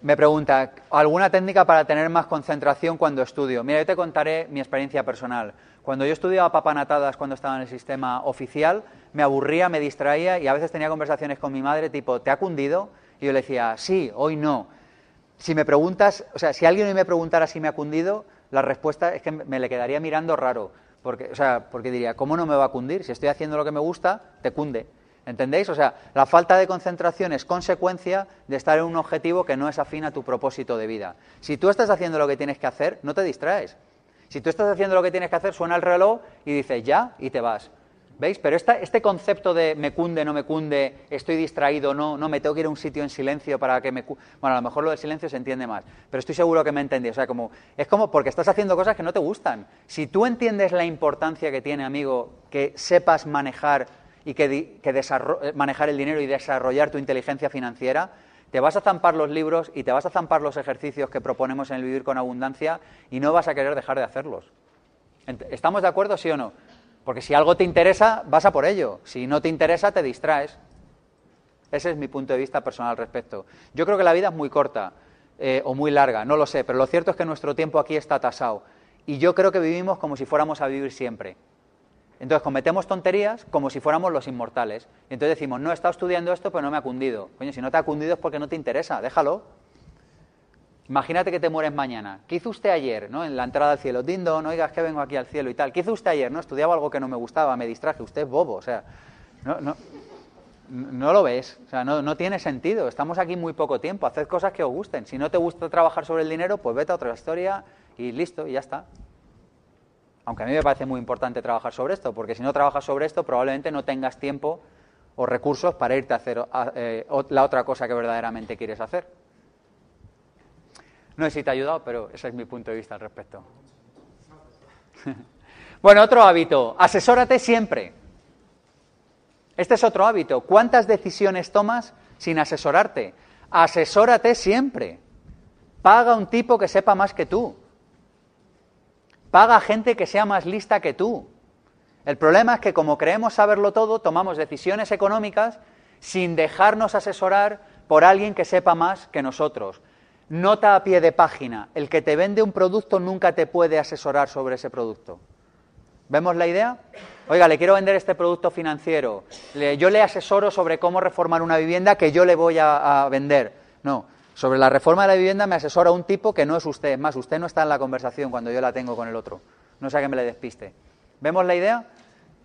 Me pregunta, ¿alguna técnica para tener más concentración cuando estudio? Mira, yo te contaré mi experiencia personal. Cuando yo estudiaba papanatadas cuando estaba en el sistema oficial, me aburría, me distraía y a veces tenía conversaciones con mi madre tipo, ¿te ha cundido? Y yo le decía, sí, hoy no. Si me preguntas, o sea, si alguien hoy me preguntara si me ha cundido, la respuesta es que me le quedaría mirando raro. Porque, o sea, porque diría, ¿cómo no me va a cundir? Si estoy haciendo lo que me gusta, te cunde. ¿Entendéis? O sea, la falta de concentración es consecuencia de estar en un objetivo que no es afín a tu propósito de vida. Si tú estás haciendo lo que tienes que hacer, no te distraes. Si tú estás haciendo lo que tienes que hacer, suena el reloj y dices ya y te vas. ¿Veis? Pero este concepto de me cunde, no me cunde, estoy distraído, no, no, me tengo que ir a un sitio en silencio para que me... Bueno, a lo mejor lo del silencio se entiende más, pero estoy seguro que me entendí. O sea, como, es como porque estás haciendo cosas que no te gustan. Si tú entiendes la importancia que tiene, amigo, que sepas manejar y que, eh, manejar el dinero y desarrollar tu inteligencia financiera, te vas a zampar los libros y te vas a zampar los ejercicios que proponemos en el Vivir con Abundancia y no vas a querer dejar de hacerlos. ¿Estamos de acuerdo, sí o no? Porque si algo te interesa, vas a por ello. Si no te interesa, te distraes. Ese es mi punto de vista personal al respecto. Yo creo que la vida es muy corta eh, o muy larga, no lo sé, pero lo cierto es que nuestro tiempo aquí está tasado. Y yo creo que vivimos como si fuéramos a vivir siempre. Entonces cometemos tonterías como si fuéramos los inmortales. Y entonces decimos, no, he estado estudiando esto, pero no me ha cundido. Coño, si no te ha cundido es porque no te interesa, déjalo. Imagínate que te mueres mañana. ¿Qué hizo usted ayer, no? En la entrada al cielo. Dindo, no oigas que vengo aquí al cielo y tal. ¿Qué hizo usted ayer? No, estudiaba algo que no me gustaba, me distraje. Usted es bobo, o sea, no, no, no lo ves. O sea, no, no tiene sentido. Estamos aquí muy poco tiempo. Haced cosas que os gusten. Si no te gusta trabajar sobre el dinero, pues vete a otra historia y listo, y ya está. Aunque a mí me parece muy importante trabajar sobre esto, porque si no trabajas sobre esto, probablemente no tengas tiempo o recursos para irte a hacer eh, la otra cosa que verdaderamente quieres hacer. No sé si te ha ayudado, pero ese es mi punto de vista al respecto. [LAUGHS] bueno, otro hábito, asesórate siempre. Este es otro hábito. ¿Cuántas decisiones tomas sin asesorarte? Asesórate siempre. Paga un tipo que sepa más que tú. Paga gente que sea más lista que tú. El problema es que como creemos saberlo todo, tomamos decisiones económicas sin dejarnos asesorar por alguien que sepa más que nosotros. Nota a pie de página, el que te vende un producto nunca te puede asesorar sobre ese producto. ¿Vemos la idea? Oiga, le quiero vender este producto financiero. yo le asesoro sobre cómo reformar una vivienda que yo le voy a vender. No, sobre la reforma de la vivienda me asesora un tipo que no es usted. Es más, usted no está en la conversación cuando yo la tengo con el otro. No sea que me le despiste. ¿Vemos la idea?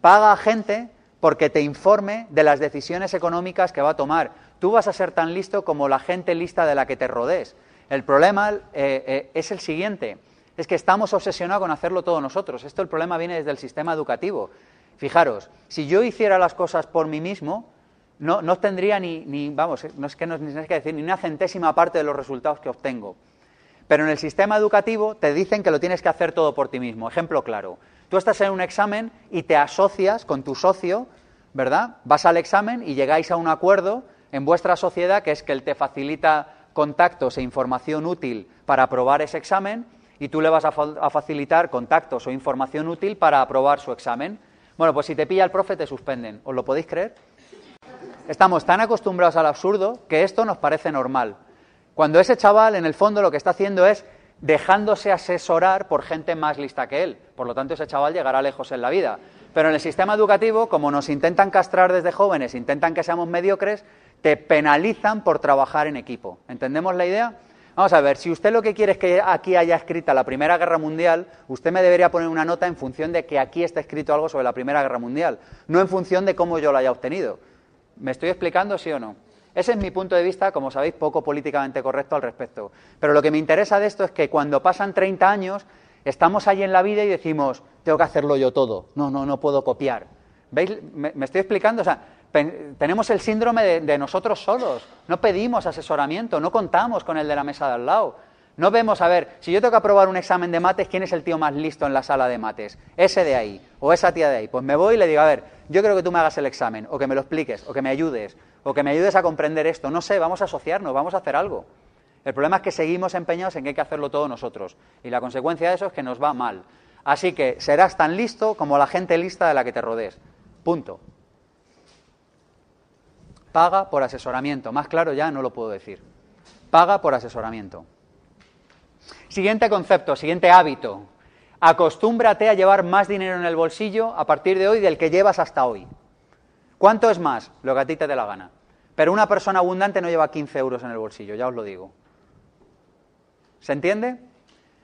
Paga a gente porque te informe de las decisiones económicas que va a tomar. Tú vas a ser tan listo como la gente lista de la que te rodees. El problema eh, eh, es el siguiente, es que estamos obsesionados con hacerlo todo nosotros. Esto el problema viene desde el sistema educativo. Fijaros, si yo hiciera las cosas por mí mismo, no, no tendría ni, ni, vamos, no es que no que decir, ni una centésima parte de los resultados que obtengo. Pero en el sistema educativo te dicen que lo tienes que hacer todo por ti mismo. Ejemplo claro. Tú estás en un examen y te asocias con tu socio, ¿verdad? Vas al examen y llegáis a un acuerdo en vuestra sociedad que es que él te facilita contactos e información útil para aprobar ese examen y tú le vas a, a facilitar contactos o información útil para aprobar su examen. Bueno, pues si te pilla el profe te suspenden. ¿Os lo podéis creer? Estamos tan acostumbrados al absurdo que esto nos parece normal. Cuando ese chaval, en el fondo, lo que está haciendo es dejándose asesorar por gente más lista que él. Por lo tanto, ese chaval llegará lejos en la vida. Pero en el sistema educativo, como nos intentan castrar desde jóvenes, intentan que seamos mediocres, te penalizan por trabajar en equipo. ¿Entendemos la idea? Vamos a ver, si usted lo que quiere es que aquí haya escrita la Primera Guerra Mundial, usted me debería poner una nota en función de que aquí está escrito algo sobre la Primera Guerra Mundial, no en función de cómo yo lo haya obtenido. ¿Me estoy explicando, sí o no? Ese es mi punto de vista, como sabéis, poco políticamente correcto al respecto. Pero lo que me interesa de esto es que cuando pasan 30 años, estamos ahí en la vida y decimos, tengo que hacerlo yo todo. No, no, no puedo copiar. ¿Veis? ¿Me, estoy explicando? O sea, tenemos el síndrome de, de, nosotros solos. No pedimos asesoramiento, no contamos con el de la mesa de al lado. No vemos, a ver, si yo tengo que aprobar un examen de mates, ¿quién es el tío más listo en la sala de mates? Ese de ahí, o esa tía de ahí. Pues me voy y le digo, a ver, yo creo que tú me hagas el examen, o que me lo expliques, o que me ayudes, o que me ayudes a comprender esto. No sé, vamos a asociarnos, vamos a hacer algo. El problema es que seguimos empeñados en que hay que hacerlo todo nosotros. Y la consecuencia de eso es que nos va mal. Así que serás tan listo como la gente lista de la que te rodees. Punto. Paga por asesoramiento. Más claro ya no lo puedo decir. Paga por asesoramiento. Siguiente concepto, siguiente hábito. Acostúmbrate a llevar más dinero en el bolsillo a partir de hoy del que llevas hasta hoy. ¿Cuánto es más? Lo que a ti te dé la gana. Pero una persona abundante no lleva 15 euros en el bolsillo, ya os lo digo. ¿Se entiende?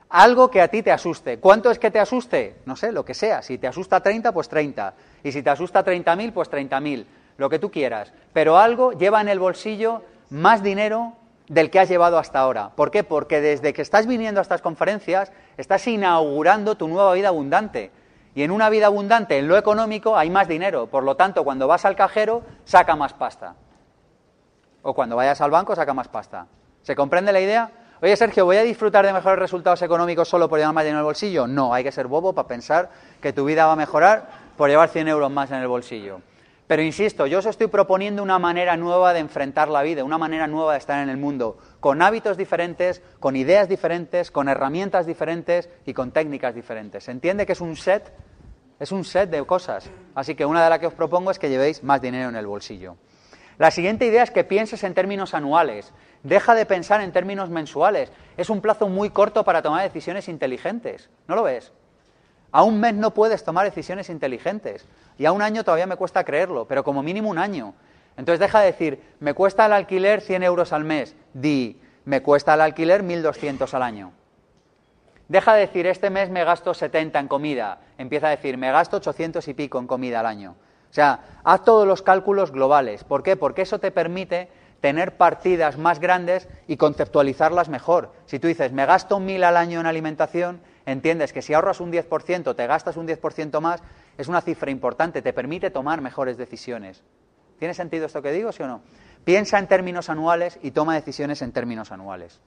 Algo que a ti te asuste. ¿Cuánto es que te asuste? No sé, lo que sea. Si te asusta 30, pues 30. Y si te asusta 30.000, pues 30.000. Lo que tú quieras. Pero algo lleva en el bolsillo más dinero del que has llevado hasta ahora. ¿Por qué? Porque desde que estás viniendo a estas conferencias, estás inaugurando tu nueva vida abundante. Y en una vida abundante, en lo económico, hay más dinero. Por lo tanto, cuando vas al cajero, saca más pasta. O cuando vayas al banco, saca más pasta. ¿Se comprende la idea? Oye, Sergio, ¿voy a disfrutar de mejores resultados económicos solo por llevar más dinero en el bolsillo? No, hay que ser bobo para pensar que tu vida va a mejorar por llevar 100 euros más en el bolsillo. Pero insisto, yo os estoy proponiendo una manera nueva de enfrentar la vida, una manera nueva de estar en el mundo, con hábitos diferentes, con ideas diferentes, con herramientas diferentes y con técnicas diferentes. ¿Se entiende que es un set? Es un set de cosas. Así que una de las que os propongo es que llevéis más dinero en el bolsillo. La siguiente idea es que pienses en términos anuales. Deja de pensar en términos mensuales. Es un plazo muy corto para tomar decisiones inteligentes. ¿No lo ves? A un mes no puedes tomar decisiones inteligentes. Y a un año todavía me cuesta creerlo, pero como mínimo un año. Entonces deja de decir, me cuesta el alquiler 100 euros al mes. Di, me cuesta el alquiler 1.200 al año. Deja de decir, este mes me gasto 70 en comida. Empieza a decir, me gasto 800 y pico en comida al año. O sea, haz todos los cálculos globales. ¿Por qué? Porque eso te permite tener partidas más grandes y conceptualizarlas mejor. Si tú dices, me gasto un mil al año en alimentación, entiendes que si ahorras un 10%, te gastas un 10% más, es una cifra importante, te permite tomar mejores decisiones. ¿Tiene sentido esto que digo, sí o no? Piensa en términos anuales y toma decisiones en términos anuales.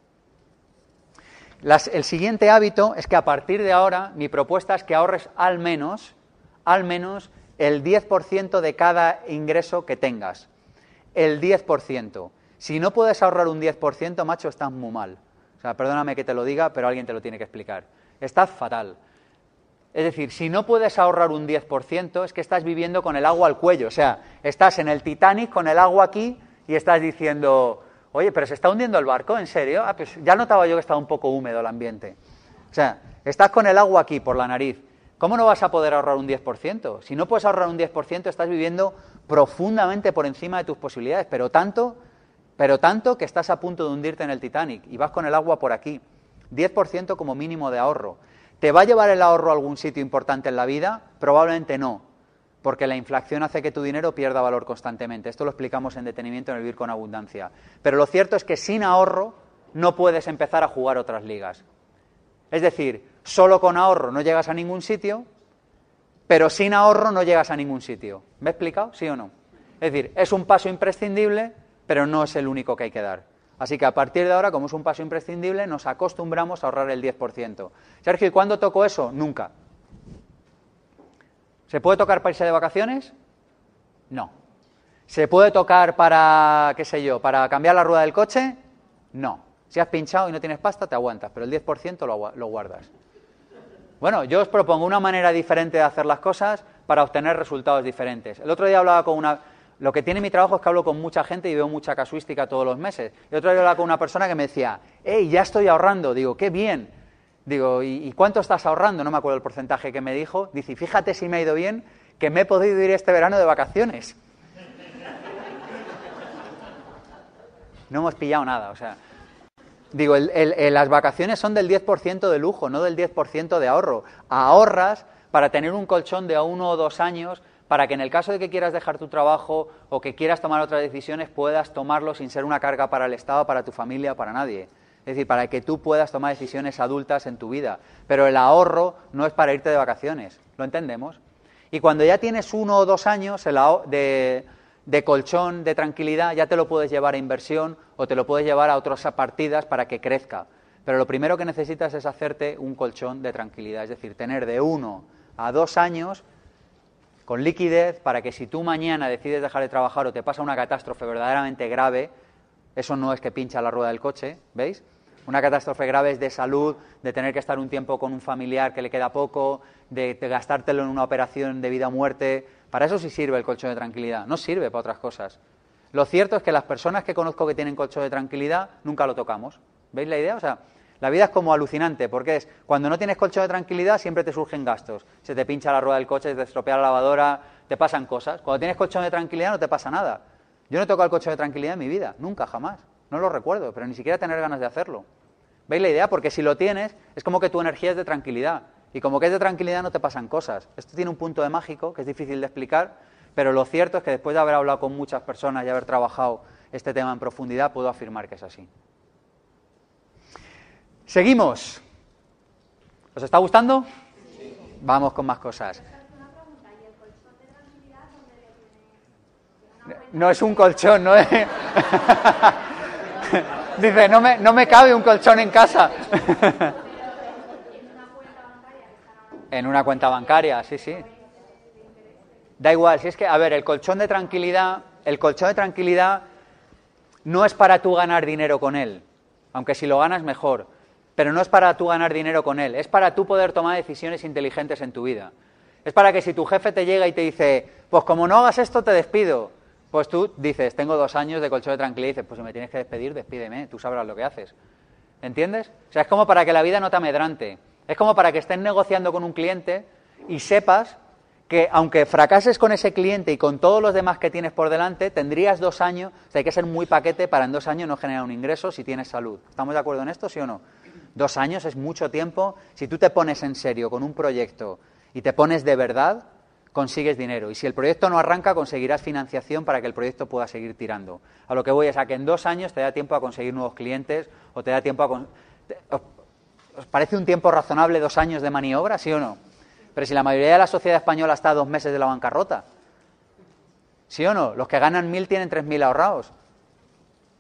el siguiente hábito es que a partir de ahora mi propuesta es que ahorres al menos, al menos el 10% de cada ingreso que tengas. El 10%. Si no puedes ahorrar un 10%, macho, estás muy mal. O sea, perdóname que te lo diga, pero alguien te lo tiene que explicar. Estás fatal. Es decir, si no puedes ahorrar un 10%, es que estás viviendo con el agua al cuello. O sea, estás en el Titanic con el agua aquí y estás diciendo, oye, pero se está hundiendo el barco, ¿en serio? Ah, pues ya notaba yo que estaba un poco húmedo el ambiente. O sea, estás con el agua aquí por la nariz. ¿Cómo no vas a poder ahorrar un 10%? Si no puedes ahorrar un 10%, estás viviendo profundamente por encima de tus posibilidades, pero tanto, pero tanto que estás a punto de hundirte en el Titanic y vas con el agua por aquí. 10% como mínimo de ahorro. ¿Te va a llevar el ahorro a algún sitio importante en la vida? Probablemente no, porque la inflación hace que tu dinero pierda valor constantemente. Esto lo explicamos en detenimiento en el Vivir con Abundancia. Pero lo cierto es que sin ahorro no puedes empezar a jugar otras ligas. Es decir, Solo con ahorro no llegas a ningún sitio, pero sin ahorro no llegas a ningún sitio. ¿Me he explicado? ¿Sí o no? Es decir, es un paso imprescindible, pero no es el único que hay que dar. Así que a partir de ahora, como es un paso imprescindible, nos acostumbramos a ahorrar el 10%. Sergio, ¿y cuándo toco eso? Nunca. ¿Se puede tocar para irse de vacaciones? No. ¿Se puede tocar para, qué sé yo, para cambiar la rueda del coche? No. Si has pinchado y no tienes pasta, te aguantas, pero el 10% lo, lo guardas. Bueno, yo os propongo una manera diferente de hacer las cosas para obtener resultados diferentes. El otro día hablaba con una... Lo que tiene mi trabajo es que hablo con mucha gente y veo mucha casuística todos los meses. El otro día hablaba con una persona que me decía, hey, ya estoy ahorrando. Digo, qué bien. Digo, ¿y, cuánto estás ahorrando? No me acuerdo el porcentaje que me dijo. Dice, fíjate si me ha ido bien que me he podido ir este verano de vacaciones. [LAUGHS] No hemos pillado nada, o sea, Digo, las vacaciones son del 10% de lujo, no del 10% de ahorro. Ahorras para tener un colchón de uno o dos años para que en el caso de que quieras dejar tu trabajo o que quieras tomar otras decisiones puedas tomarlo sin ser una carga para el Estado, para tu familia, para nadie. Es decir, para que tú puedas tomar decisiones adultas en tu vida. Pero el ahorro no es para irte de vacaciones, ¿lo entendemos? Y cuando ya tienes uno o dos años de, de colchón, de tranquilidad, ya te lo puedes llevar a inversión o te lo puedes llevar a otras partidas para que crezca. Pero lo primero que necesitas es hacerte un colchón de tranquilidad, es decir, tener de uno a dos años con liquidez para que si tú mañana decides dejar de trabajar o te pasa una catástrofe verdaderamente grave, eso no es que pincha la rueda del coche, ¿veis? Una catástrofe grave es de salud, de tener que estar un tiempo con un familiar que le queda poco, de, de gastártelo en una operación de vida o muerte, para eso sí sirve el colchón de tranquilidad, no sirve para otras cosas. Lo cierto es que las personas que conozco que tienen colchón de tranquilidad nunca lo tocamos. ¿Veis la idea? O sea, la vida es como alucinante, porque es cuando no tienes colchón de tranquilidad siempre te surgen gastos. Se te pincha la rueda del coche, se te estropea la lavadora, te pasan cosas. Cuando tienes colchón de tranquilidad no te pasa nada. Yo no he tocado el colchón de tranquilidad en mi vida, nunca, jamás. No lo recuerdo, pero ni siquiera tener ganas de hacerlo. ¿Veis la idea? Porque si lo tienes, es como que tu energía es de tranquilidad. Y como que es de tranquilidad no te pasan cosas. Esto tiene un punto de mágico que es difícil de explicar, pero lo cierto es que después de haber hablado con muchas personas y haber trabajado este tema en profundidad, puedo afirmar que es así. Seguimos. ¿Os está gustando? Vamos con más cosas. No es un colchón, no. [LAUGHS] Dice, no me, no me cabe un colchón en casa. En una cuenta bancaria, sí, sí. Da igual, si es que, a ver, el colchón de tranquilidad, el colchón de tranquilidad no es para tú ganar dinero con él, aunque si lo ganas mejor, pero no es para tú ganar dinero con él, es para tú poder tomar decisiones inteligentes en tu vida. Es para que si tu jefe te llega y te dice, pues como no hagas esto, te despido, pues tú dices, tengo dos años de colchón de tranquilidad y dices, pues si me tienes que despedir, despídeme, tú sabrás lo que haces. ¿Entiendes? O sea, es como para que la vida no te amedrante. Es como para que estés negociando con un cliente y sepas que aunque fracases con ese cliente y con todos los demás que tienes por delante, tendrías dos años, o sea, hay que ser muy paquete para en dos años no generar un ingreso si tienes salud. ¿Estamos de acuerdo en esto, sí o no? Dos años es mucho tiempo. Si tú te pones en serio con un proyecto y te pones de verdad, consigues dinero. Y si el proyecto no arranca, conseguirás financiación para que el proyecto pueda seguir tirando. A lo que voy es a que en dos años te da tiempo a conseguir nuevos clientes o te da tiempo a... ¿Os parece un tiempo razonable dos años de maniobra, sí o no? Pero si la mayoría de la sociedad española está a dos meses de la bancarrota, ¿sí o no? Los que ganan mil tienen tres mil ahorrados.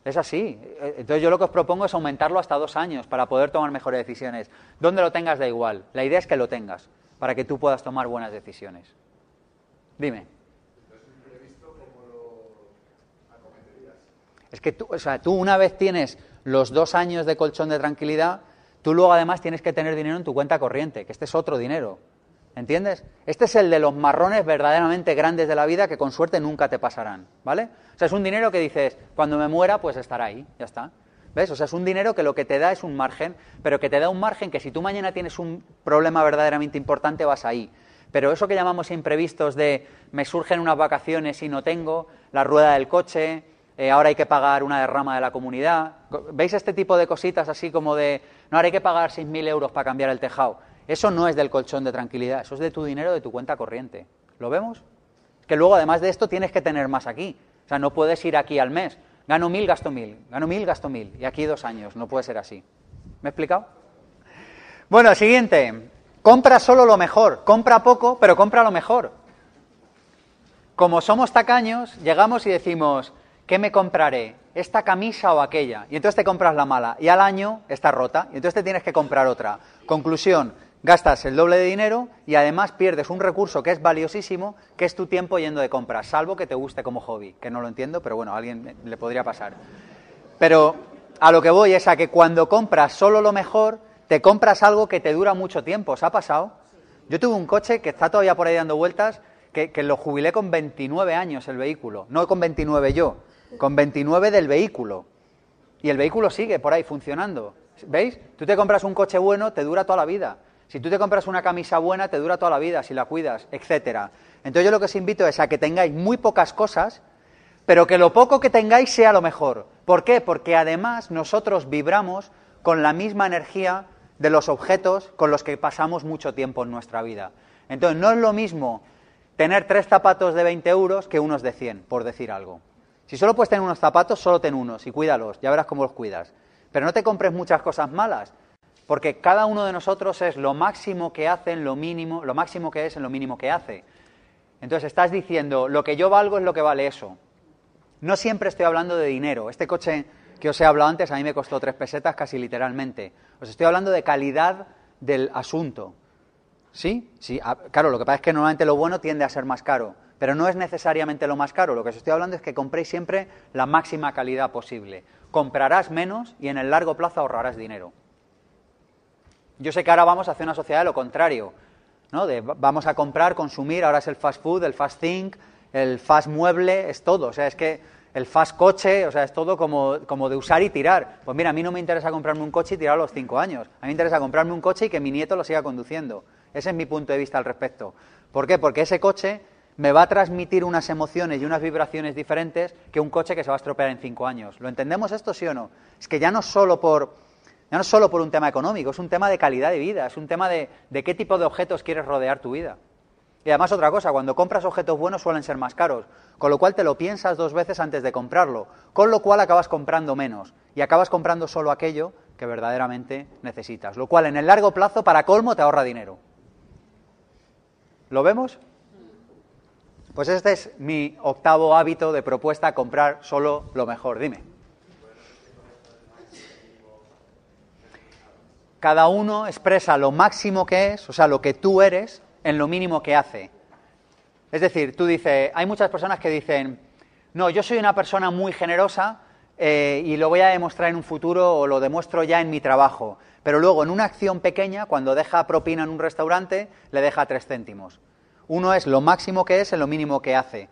Es así. Entonces yo lo que os propongo es aumentarlo hasta dos años para poder tomar mejores decisiones. Donde lo tengas da igual. La idea es que lo tengas para que tú puedas tomar buenas decisiones. Dime. Es que tú, o sea, tú una vez tienes los dos años de colchón de tranquilidad, tú luego además tienes que tener dinero en tu cuenta corriente, que este es otro dinero. ¿Entiendes? Este es el de los marrones verdaderamente grandes de la vida que con suerte nunca te pasarán, ¿vale? O sea, es un dinero que dices, cuando me muera, pues estará ahí, ya está. ¿Ves? O sea, es un dinero que lo que te da es un margen, pero que te da un margen que si tú mañana tienes un problema verdaderamente importante, vas ahí. Pero eso que llamamos imprevistos de me surgen unas vacaciones y no tengo, la rueda del coche, eh, ahora hay que pagar una derrama de la comunidad. ¿Veis este tipo de cositas así como de, no, ahora hay que pagar 6.000 euros para cambiar el tejado? Eso no es del colchón de tranquilidad, eso es de tu dinero, de tu cuenta corriente. ¿Lo vemos? Que luego, además de esto, tienes que tener más aquí. O sea, no puedes ir aquí al mes. Gano mil, gasto mil. Gano mil, gasto mil. Y aquí dos años. No puede ser así. ¿Me he explicado? Bueno, siguiente. Compra solo lo mejor. Compra poco, pero compra lo mejor. Como somos tacaños, llegamos y decimos, ¿qué me compraré? ¿Esta camisa o aquella? Y entonces te compras la mala. Y al año está rota. Y entonces te tienes que comprar otra. Conclusión, gastas el doble de dinero y además pierdes un recurso que es valiosísimo, que es tu tiempo yendo de compras, salvo que te guste como hobby, que no lo entiendo, pero bueno, a alguien le podría pasar. Pero a lo que voy es a que cuando compras solo lo mejor, te compras algo que te dura mucho tiempo. ¿Os ha pasado? Yo tuve un coche que está todavía por ahí dando vueltas, que, que lo jubilé con 29 años el vehículo, no con 29 yo, con 29 del vehículo. Y el vehículo sigue por ahí funcionando. ¿Veis? Tú te compras un coche bueno, te dura toda la vida. Si tú te compras una camisa buena, te dura toda la vida, si la cuidas, etcétera. Entonces yo lo que os invito es a que tengáis muy pocas cosas, pero que lo poco que tengáis sea lo mejor. ¿Por qué? Porque además nosotros vibramos con la misma energía de los objetos con los que pasamos mucho tiempo en nuestra vida. Entonces no es lo mismo tener tres zapatos de 20 euros que unos de 100, por decir algo. Si solo puedes tener unos zapatos, solo ten unos y cuídalos, ya verás cómo los cuidas. Pero no te compres muchas cosas malas, porque cada uno de nosotros es lo máximo que hace en lo mínimo, lo máximo que es en lo mínimo que hace. Entonces estás diciendo, lo que yo valgo es lo que vale eso. No siempre estoy hablando de dinero. Este coche que os he hablado antes a mí me costó tres pesetas casi literalmente. Os estoy hablando de calidad del asunto. ¿Sí? Sí, claro, lo que pasa es que normalmente lo bueno tiende a ser más caro, pero no es necesariamente lo más caro. Lo que os estoy hablando es que compréis siempre la máxima calidad posible. Comprarás menos y en el largo plazo ahorrarás dinero. Yo sé que ahora vamos hacia una sociedad de lo contrario, ¿no? De vamos a comprar, consumir, ahora es el fast food, el fast think, el fast mueble, es todo. O sea, es que el fast coche, o sea, es todo como, como de usar y tirar. Pues mira, a mí no me interesa comprarme un coche y tirar a los cinco años. A mí me interesa comprarme un coche y que mi nieto lo siga conduciendo. Ese es mi punto de vista al respecto. ¿Por qué? Porque ese coche me va a transmitir unas emociones y unas vibraciones diferentes que un coche que se va a estropear en cinco años. ¿Lo entendemos esto, sí o no? Es que ya no solo por ya no solo por un tema económico, es un tema de calidad de vida, es un tema de, de qué tipo de objetos quieres rodear tu vida. Y además otra cosa, cuando compras objetos buenos suelen ser más caros, con lo cual te lo piensas dos veces antes de comprarlo, con lo cual acabas comprando menos y acabas comprando solo aquello que verdaderamente necesitas, lo cual en el largo plazo para colmo te ahorra dinero. ¿Lo vemos? Pues este es mi octavo hábito de propuesta, comprar solo lo mejor. Dime. Cada uno expresa lo máximo que es, o sea, lo que tú eres, en lo mínimo que hace. Es decir, tú dices, hay muchas personas que dicen, no, yo soy una persona muy generosa eh, y lo voy a demostrar en un futuro o lo demuestro ya en mi trabajo. Pero luego, en una acción pequeña, cuando deja propina en un restaurante, le deja tres céntimos. Uno es lo máximo que es en lo mínimo que hace.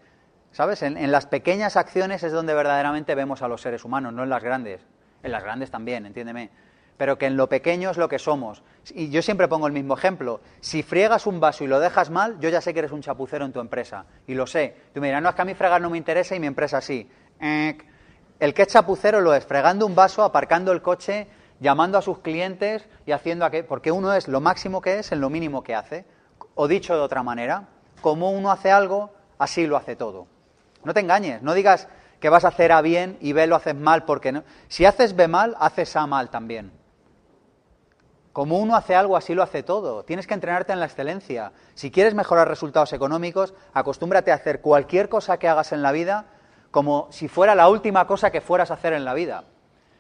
¿Sabes? En, las pequeñas acciones es donde verdaderamente vemos a los seres humanos, no en las grandes. En las grandes también, entiéndeme. Pero que en lo pequeño es lo que somos. Y yo siempre pongo el mismo ejemplo. Si friegas un vaso y lo dejas mal, yo ya sé que eres un chapucero en tu empresa. Y lo sé. Tú me dirás, no, es que a mí fregar no me interesa y mi empresa sí. El que es chapucero lo es fregando un vaso, aparcando el coche, llamando a sus clientes y haciendo a que. Porque uno es lo máximo que es en lo mínimo que hace. O dicho de otra manera, como uno hace algo, así lo hace todo. No te engañes, no digas que vas a hacer A bien y B lo haces mal, porque no. si haces B mal, haces A mal también. Como uno hace algo, así lo hace todo. Tienes que entrenarte en la excelencia. Si quieres mejorar resultados económicos, acostúmbrate a hacer cualquier cosa que hagas en la vida como si fuera la última cosa que fueras a hacer en la vida.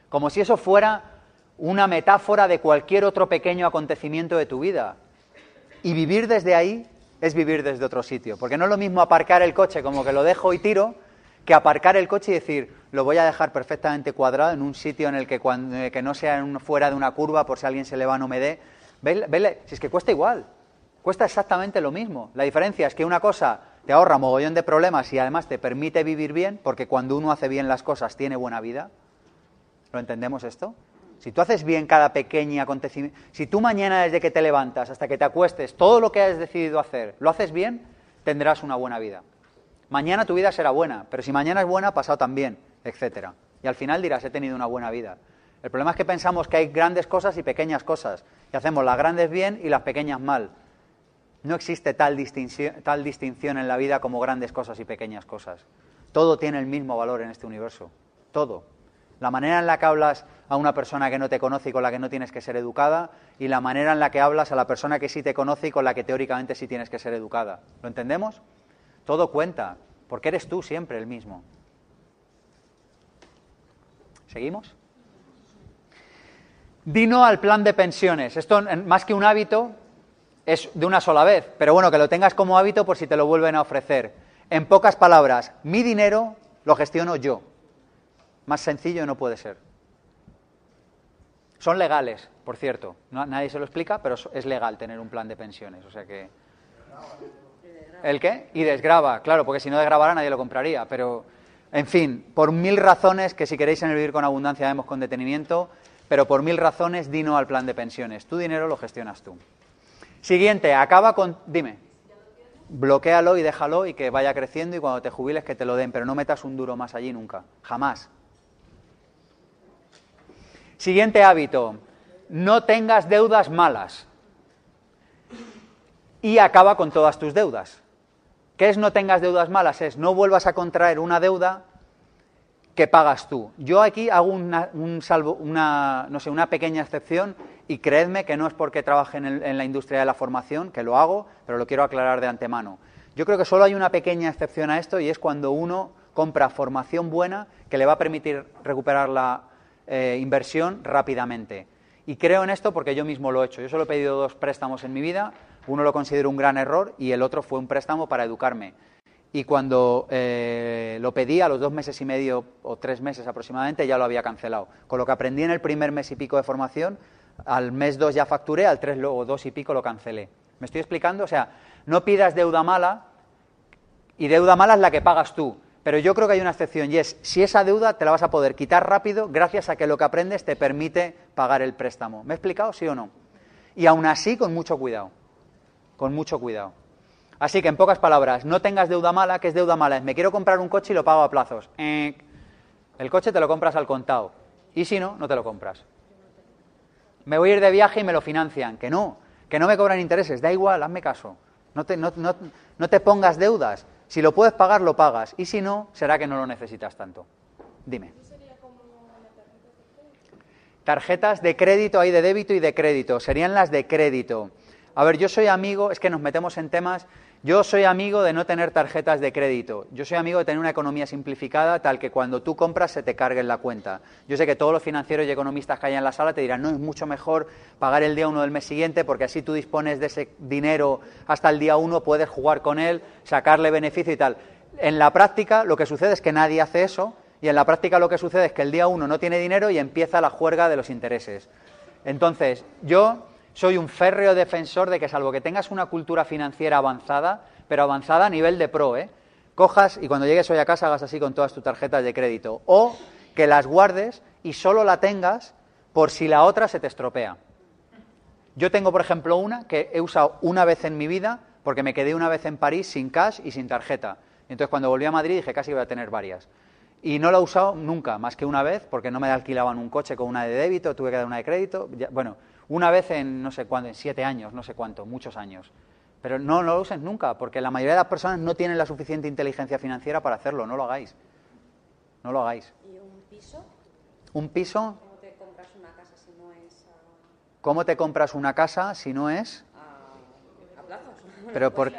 Como si eso fuera una metáfora de cualquier otro pequeño acontecimiento de tu vida. Y vivir desde ahí es vivir desde otro sitio. Porque no es lo mismo aparcar el coche como que lo dejo y tiro, que aparcar el coche y decir, lo voy a dejar perfectamente cuadrado en un sitio en el que, cuando, eh, que no sea fuera de una curva por si alguien se le va no me dé. Vele, si es que cuesta igual, cuesta exactamente lo mismo. La diferencia es que una cosa te ahorra mogollón de problemas y además te permite vivir bien, porque cuando uno hace bien las cosas tiene buena vida. ¿Lo entendemos esto? Si tú haces bien cada pequeño acontecimiento, si tú mañana desde que te levantas hasta que te acuestes, todo lo que has decidido hacer, lo haces bien, tendrás una buena vida. Mañana tu vida será buena, pero si mañana es buena, pasado también, etcétera. Y al final dirás, he tenido una buena vida. El problema es que pensamos que hay grandes cosas y pequeñas cosas, y hacemos las grandes bien y las pequeñas mal. No existe tal distinción, tal distinción en la vida como grandes cosas y pequeñas cosas. Todo tiene el mismo valor en este universo. Todo. La manera en la que hablas a una persona que no te conoce y con la que no tienes que ser educada, y la manera en la que hablas a la persona que sí te conoce y con la que teóricamente sí tienes que ser educada. ¿Lo entendemos? Todo cuenta, porque eres tú siempre el mismo. ¿Seguimos? Dino al plan de pensiones. Esto, más que un hábito, es de una sola vez, pero bueno, que lo tengas como hábito por si te lo vuelven a ofrecer. En pocas palabras, mi dinero lo gestiono yo. Más sencillo no puede ser. Son legales, por cierto. nadie se lo explica, pero es legal tener un plan de pensiones. O sea que. ¿El qué? Y desgraba, claro, porque si no desgrabara nadie lo compraría. Pero, en fin, por mil razones, que si queréis en el Vivir con Abundancia vemos con detenimiento, pero por mil razones, dino al plan de pensiones. Tu dinero lo gestionas tú. Siguiente, acaba con. Dime. Bloquéalo y déjalo y que vaya creciendo y cuando te jubiles que te lo den, pero no metas un duro más allí nunca. Jamás. Siguiente hábito, no tengas deudas malas. Y acaba con todas tus deudas. ¿Qué es no tengas deudas malas? Es no vuelvas a contraer una deuda que pagas tú. Yo aquí hago una, un salvo, una, no sé, una pequeña excepción y creedme que no es porque trabaje en, la industria de la formación, que lo hago, pero lo quiero aclarar de antemano. Yo creo que solo hay una pequeña excepción a esto y es cuando uno compra formación buena que le va a permitir recuperar la, eh, inversión rápidamente. Y creo en esto porque yo mismo lo he hecho. Yo solo he pedido dos préstamos en mi vida, uno lo considero un gran error y el otro fue un préstamo para educarme. Y cuando eh, lo pedí, a los dos meses y medio o tres meses aproximadamente, ya lo había cancelado. Con lo que aprendí en el primer mes y pico de formación, al mes dos ya facturé, al tres o dos y pico lo cancelé. ¿Me estoy explicando? O sea, no pidas deuda mala y deuda mala es la que pagas tú. Pero yo creo que hay una excepción y es si esa deuda te la vas a poder quitar rápido gracias a que lo que aprendes te permite pagar el préstamo. ¿Me he explicado, sí o no? Y aún así, con mucho cuidado. Con mucho cuidado. Así que, en pocas palabras, no tengas deuda mala. ¿Qué es deuda mala? Me quiero comprar un coche y lo pago a plazos. el coche te lo compras al contado. Y si no, no te lo compras. Me voy a ir de viaje y me lo financian. Que no, que no me cobran intereses. Da igual, hazme caso. No te, no, no te pongas deudas. Si lo puedes pagar, lo pagas. Y si no, será que no lo necesitas tanto. Dime. Tarjetas de crédito, hay de débito y de crédito. Serían las de crédito. A ver, yo soy amigo, es que nos metemos en temas. Yo soy amigo de no tener tarjetas de crédito. Yo soy amigo de tener una economía simplificada tal que cuando tú compras se te cargue en la cuenta. Yo sé que todos los financieros y economistas que hay en la sala te dirán, no, es mucho mejor pagar el día uno del mes siguiente porque así tú dispones de ese dinero hasta el día uno, puedes jugar con él, sacarle beneficio y tal. En la práctica lo que sucede es que nadie hace eso y en la práctica lo que sucede es que el día uno no tiene dinero y empieza la juerga de los intereses. Entonces, yo soy un férreo defensor de que salvo que tengas una cultura financiera avanzada, pero avanzada a nivel de pro, ¿eh? cojas y cuando llegues hoy a casa hagas así con todas tus tarjetas de crédito. O que las guardes y solo la tengas por si la otra se te estropea. Yo tengo, por ejemplo, una que he usado una vez en mi vida porque me quedé una vez en París sin cash y sin tarjeta. Entonces, cuando volví a Madrid dije casi voy a tener varias. Y no la he usado nunca, más que una vez, porque no me alquilaban un coche con una de débito, tuve que dar una de crédito. bueno, una vez en no sé cuándo, en siete años, no sé cuánto, muchos años. Pero no, lo uses nunca, porque la mayoría de las personas no tienen la suficiente inteligencia financiera para hacerlo, no lo hagáis. No lo hagáis. ¿Y un piso? ¿Un piso? ¿Cómo te compras una casa si no es a, ¿Cómo te compras una casa si no es? a, a plazos? Pero [LAUGHS] por,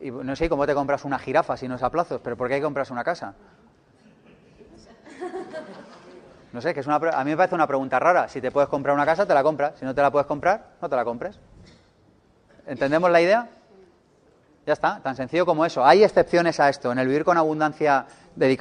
y no sé cómo te compras una jirafa si no es a plazos, pero ¿por qué hay que comprarse una casa? No sé, que es una, a mí me parece una pregunta rara. Si te puedes comprar una casa, te la compras. Si no te la puedes comprar, no te la compres. ¿Entendemos la idea? Ya está, tan sencillo como eso. Hay excepciones a esto. En el Vivir con Abundancia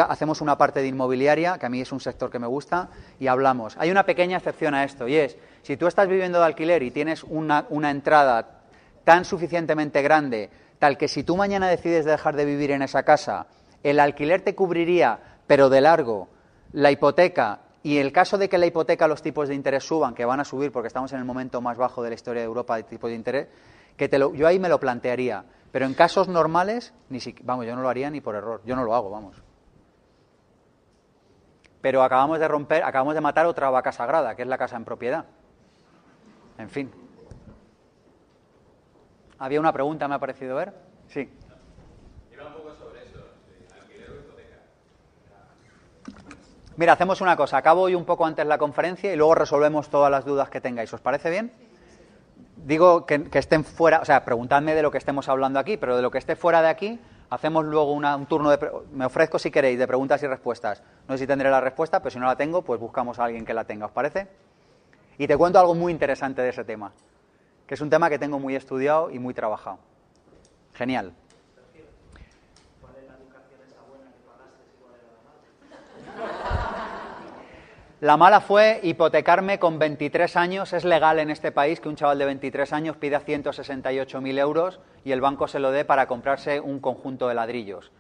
hacemos una parte de inmobiliaria, que a mí es un sector que me gusta, y hablamos. Hay una pequeña excepción a esto, y es, si tú estás viviendo de alquiler y tienes una, una entrada tan suficientemente grande, tal que si tú mañana decides dejar de vivir en esa casa, el alquiler te cubriría, pero de largo, la hipoteca y el caso de que la hipoteca los tipos de interés suban, que van a subir porque estamos en el momento más bajo de la historia de Europa de tipos de interés, que te lo- yo ahí me lo plantearía. Pero en casos normales, ni si, vamos, yo no lo haría ni por error. Yo no lo hago, vamos. Pero acabamos de romper, acabamos de matar otra vaca sagrada, que es la casa en propiedad. En fin. Había una pregunta, me ha parecido ver. Sí. Mira, hacemos una cosa. Acabo hoy un poco antes la conferencia y luego resolvemos todas las dudas que tengáis. ¿Os parece bien? Digo que, estén fuera, o sea, preguntadme de lo que estemos hablando aquí, pero de lo que esté fuera de aquí, hacemos luego una- un turno de. Me ofrezco, si queréis, de preguntas y respuestas. No sé si tendré la respuesta, pero si no la tengo, pues buscamos a alguien que la tenga. ¿Os parece? Y te cuento algo muy interesante de ese tema, que es un tema que tengo muy estudiado y muy trabajado. Genial. La mala fue hipotecarme con 23 años. Es legal en este país que un chaval de 23 años pida 168.000 euros y el banco se lo dé para comprarse un conjunto de ladrillos.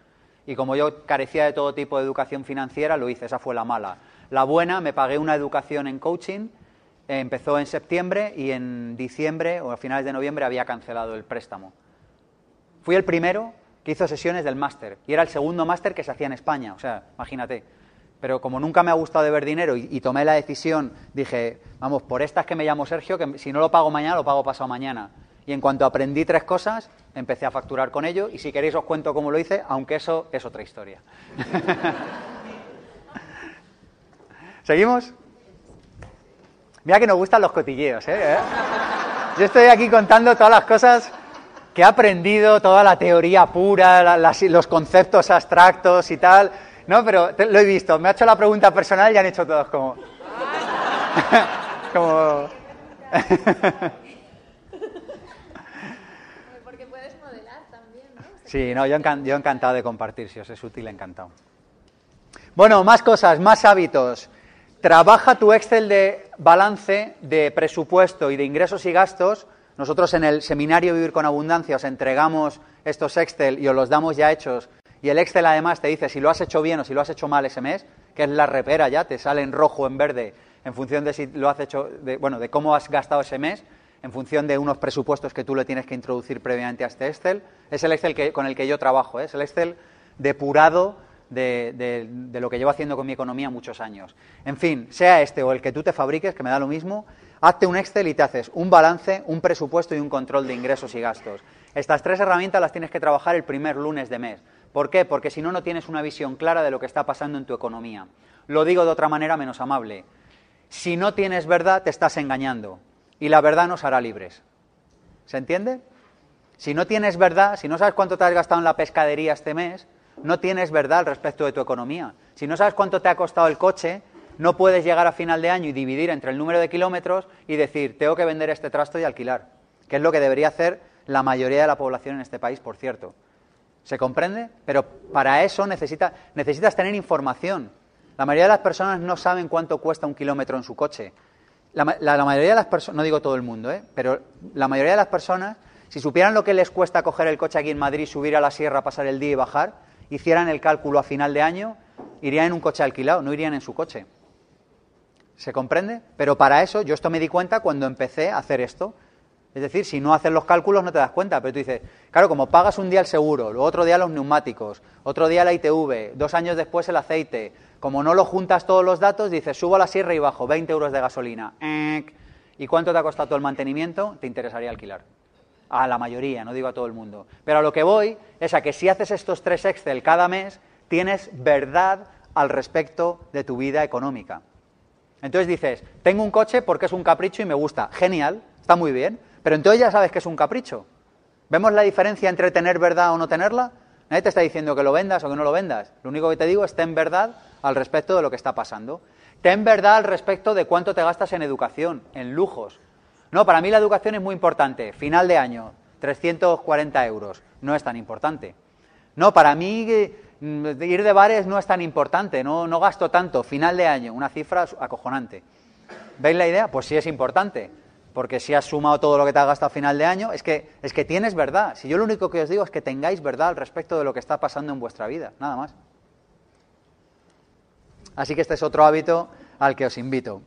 Y como yo carecía de todo tipo de educación financiera, lo hice. Esa fue la mala. La buena, me pagué una educación en coaching. Empezó en septiembre y en diciembre o a finales de noviembre había cancelado el préstamo. Fui el primero que hizo sesiones del máster y era el segundo máster que se hacía en España, o sea, imagínate. Pero como nunca me ha gustado deber dinero y, tomé la decisión, dije, vamos, por estas que me llamo Sergio, que si no lo pago mañana, lo pago pasado mañana. Y en cuanto aprendí tres cosas, empecé a facturar con ello y si queréis os cuento cómo lo hice, aunque eso es otra historia. [LAUGHS] ¿Seguimos? Mira que nos gustan los cotilleos, ¿eh? Yo estoy aquí contando todas las cosas que he aprendido, toda la teoría pura, los conceptos abstractos y tal. No, pero te- lo he visto. Me ha hecho la pregunta personal y han hecho todos como... [LAUGHS] como... [LAUGHS] Porque puedes modelar también, ¿no? Sí, no, yo, encan- yo encantado de compartir, si os es útil, encantado. Bueno, más cosas, más hábitos. Trabaja tu Excel de balance, de presupuesto y de ingresos y gastos. Nosotros en el seminario Vivir con Abundancia os entregamos estos Excel y os los damos ya hechos. Y el Excel además te dice si lo has hecho bien o si lo has hecho mal ese mes, que es la repera ya, te sale en rojo o en verde en función de si lo has hecho, de, bueno, de cómo has gastado ese mes, en función de unos presupuestos que tú le tienes que introducir previamente a este Excel. Es el Excel con el que yo trabajo, ¿eh? es el Excel depurado de, de- de lo que llevo haciendo con mi economía muchos años. En fin, sea este o el que tú te fabriques, que me da lo mismo, hazte un Excel y te haces un balance, un presupuesto y un control de ingresos y gastos. Estas tres herramientas las tienes que trabajar el primer lunes de mes. ¿Por qué? Porque si no, no tienes una visión clara de lo que está pasando en tu economía. Lo digo de otra manera menos amable. Si no tienes verdad, te estás engañando. Y la verdad nos hará libres. ¿Se entiende? Si no tienes verdad, si no sabes cuánto te has gastado en la pescadería este mes, no tienes verdad al respecto de tu economía. Si no sabes cuánto te ha costado el coche, no puedes llegar a final de año y dividir entre el número de kilómetros y decir, tengo que vender este trasto y alquilar, que es lo que debería hacer la mayoría de la población en este país, por cierto. ¿Se comprende? Pero para eso necesita, necesitas tener información. La mayoría de las personas no saben cuánto cuesta un kilómetro en su coche. La, la mayoría de las personas, no digo todo el mundo, ¿eh? pero la mayoría de las personas, si supieran lo que les cuesta coger el coche aquí en Madrid, subir a la sierra, pasar el día y bajar, hicieran el cálculo a final de año, irían en un coche alquilado, no irían en su coche. ¿Se comprende? Pero para eso, yo esto me di cuenta cuando empecé a hacer esto. Es decir, si no haces los cálculos no te das cuenta, pero tú dices, claro, como pagas un día el seguro, otro día los neumáticos, otro día la ITV, dos años después el aceite, como no lo juntas todos los datos, dices, subo a la sierra y bajo 20 euros de gasolina. ¿Y cuánto te ha costado todo el mantenimiento? Te interesaría alquilar. A la mayoría, no digo a todo el mundo. Pero a lo que voy es a que si haces estos tres Excel cada mes, tienes verdad al respecto de tu vida económica. Entonces dices, tengo un coche porque es un capricho y me gusta. Genial, está muy bien. Pero entonces ya sabes que es un capricho. ¿Vemos la diferencia entre tener verdad o no tenerla? Nadie te está diciendo que lo vendas o que no lo vendas. Lo único que te digo es ten verdad al respecto de lo que está pasando. Ten verdad al respecto de cuánto te gastas en educación, en lujos. No, para mí la educación es muy importante. Final de año, 340 euros. No es tan importante. No, para mí mm, ir de bares no es tan importante. No, no gasto tanto. Final de año, una cifra acojonante. ¿Veis la idea? Pues sí es importante. Porque si has sumado todo lo que te has gastado a final de año, es que, es que tienes verdad. Si yo lo único que os digo es que tengáis verdad al respecto de lo que está pasando en vuestra vida, nada más. Así que este es otro hábito al que os invito.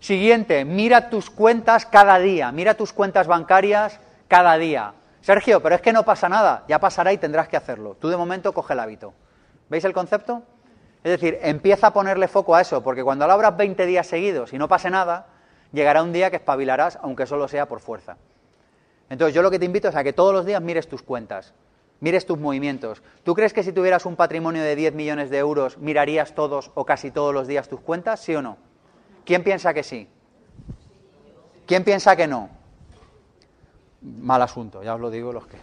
Siguiente, mira tus cuentas cada día, mira tus cuentas bancarias cada día. Sergio, pero es que no pasa nada, ya pasará y tendrás que hacerlo. Tú de momento coge el hábito. ¿Veis el concepto? Es decir, empieza a ponerle foco a eso, porque cuando lo abras 20 días seguidos y no pase nada, llegará un día que espabilarás, aunque solo sea por fuerza. Entonces yo lo que te invito es a que todos los días mires tus cuentas, mires tus movimientos. ¿Tú crees que si tuvieras un patrimonio de 10 millones de euros, mirarías todos o casi todos los días tus cuentas, sí o no? ¿Quién piensa que sí? ¿Quién piensa que no? Mal asunto, ya os lo digo los que.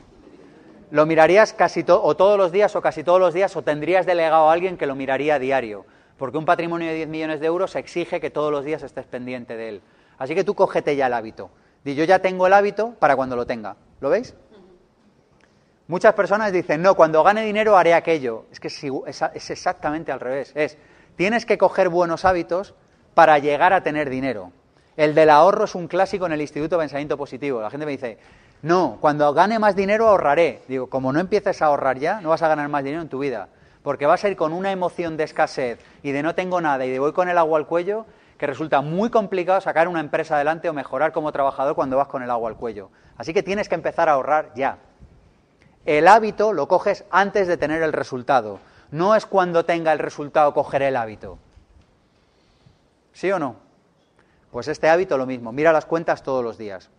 Lo mirarías casi to o todos los días o casi todos los días o tendrías delegado a alguien que lo miraría a diario, porque un patrimonio de 10 millones de euros exige que todos los días estés pendiente de él. Así que tú cógete ya el hábito. Di, yo ya tengo el hábito para cuando lo tenga. ¿Lo veis? Muchas personas dicen, no, cuando gane dinero haré aquello. Es que es, exactamente al revés. Es, tienes que coger buenos hábitos para llegar a tener dinero. El del ahorro es un clásico en el Instituto de Pensamiento Positivo. La gente me dice, no, cuando gane más dinero ahorraré. Digo, como no empieces a ahorrar ya, no vas a ganar más dinero en tu vida. Porque vas a ir con una emoción de escasez y de no tengo nada y de voy con el agua al cuello, que resulta muy complicado sacar una empresa adelante o mejorar como trabajador cuando vas con el agua al cuello. Así que tienes que empezar a ahorrar ya. El hábito lo coges antes de tener el resultado. No es cuando tenga el resultado coger el hábito. ¿Sí o no? Pues este hábito lo mismo. Mira las cuentas todos los días.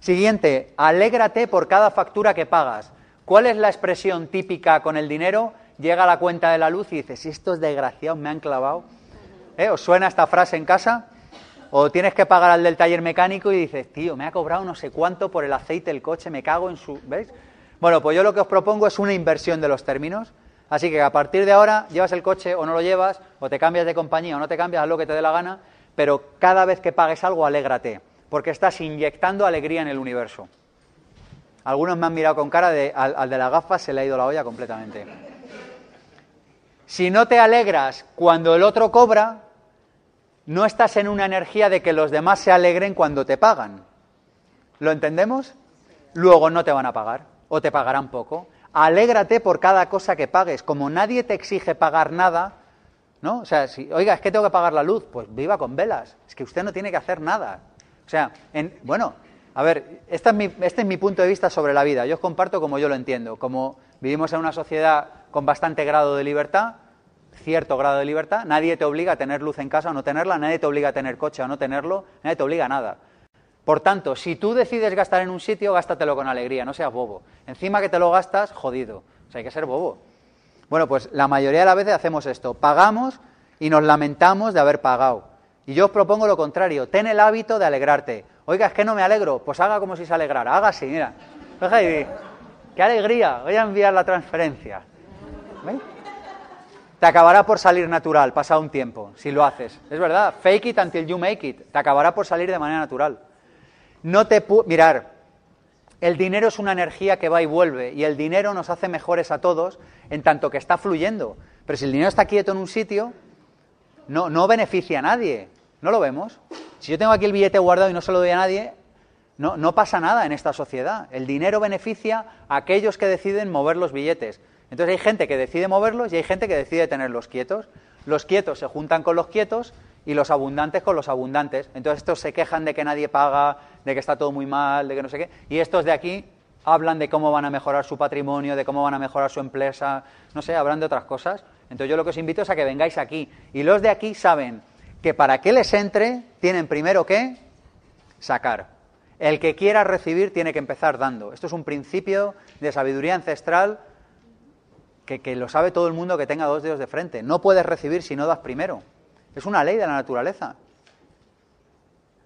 Siguiente, alégrate por cada factura que pagas. ¿Cuál es la expresión típica con el dinero? Llega a la cuenta de la luz y dices, si estos desgraciados me han clavado. ¿Eh? ¿Os suena esta frase en casa? O tienes que pagar al del taller mecánico y dices, tío, me ha cobrado no sé cuánto por el aceite del coche, me cago en su... ¿Veis? Bueno, pues yo lo que os propongo es una inversión de los términos. Así que a partir de ahora llevas el coche o no lo llevas, o te cambias de compañía o no te cambias, haz lo que te dé la gana, pero cada vez que pagues algo, alégrate, porque estás inyectando alegría en el universo. Algunos me han mirado con cara de al, al de las gafas se le ha ido la olla completamente. Si no te alegras cuando el otro cobra, no estás en una energía de que los demás se alegren cuando te pagan. ¿Lo entendemos? Luego no te van a pagar o te pagarán poco. Alégrate por cada cosa que pagues. Como nadie te exige pagar nada, ¿no? O sea, si, oiga, es que tengo que pagar la luz, pues viva con velas. Es que usted no tiene que hacer nada. O sea, en, bueno, a ver, esta es mi, este es mi punto de vista sobre la vida. Yo os comparto como yo lo entiendo. Como vivimos en una sociedad con bastante grado de libertad, cierto grado de libertad, nadie te obliga a tener luz en casa o no tenerla, nadie te obliga a tener coche o no tenerlo, nadie te obliga a nada. Por tanto, si tú decides gastar en un sitio, gástatelo con alegría, no seas bobo. Encima que te lo gastas, jodido. O sea, hay que ser bobo. Bueno, pues la mayoría de las veces hacemos esto. Pagamos y nos lamentamos de haber pagado. Y yo os propongo lo contrario. Ten el hábito de alegrarte. Oiga, es que no me alegro. Pues haga como si se alegrara. Haga así, mira. Di, qué alegría, voy a enviar la transferencia. ¿Veis? Te acabará por salir natural, pasado un tiempo, si lo haces. Es verdad, fake it until you make it. Te acabará por salir de manera natural. No te mirar, el dinero es una energía que va y vuelve y el dinero nos hace mejores a todos en tanto que está fluyendo. Pero si el dinero está quieto en un sitio, no, no beneficia a nadie. ¿No lo vemos? Si yo tengo aquí el billete guardado y no se lo doy a nadie, no, no pasa nada en esta sociedad. El dinero beneficia a aquellos que deciden mover los billetes. Entonces hay gente que decide moverlos y hay gente que decide tenerlos quietos. Los quietos se juntan con los quietos y los abundantes con los abundantes. Entonces estos se quejan de que nadie paga, de que está todo muy mal, de que no sé qué. Y estos de aquí hablan de cómo van a mejorar su patrimonio, de cómo van a mejorar su empresa, no sé, hablan de otras cosas. Entonces yo lo que os invito es a que vengáis aquí. Y los de aquí saben que para que les entre tienen primero que sacar. El que quiera recibir tiene que empezar dando. Esto es un principio de sabiduría ancestral que, lo sabe todo el mundo que tenga dos dedos de frente. No puedes recibir si no das primero. Es una ley de la naturaleza.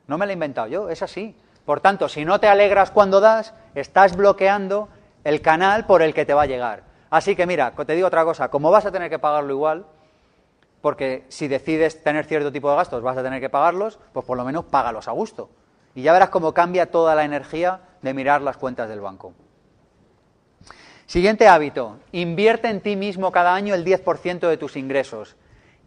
No me la he inventado yo, es así. Por tanto, si no te alegras cuando das, estás bloqueando el canal por el que te va a llegar. Así que mira, te digo otra cosa, como vas a tener que pagarlo igual, porque si decides tener cierto tipo de gastos vas a tener que pagarlos, pues por lo menos págalos a gusto. Y ya verás cómo cambia toda la energía de mirar las cuentas del banco. Siguiente hábito, invierte en ti mismo cada año el 10% de tus ingresos.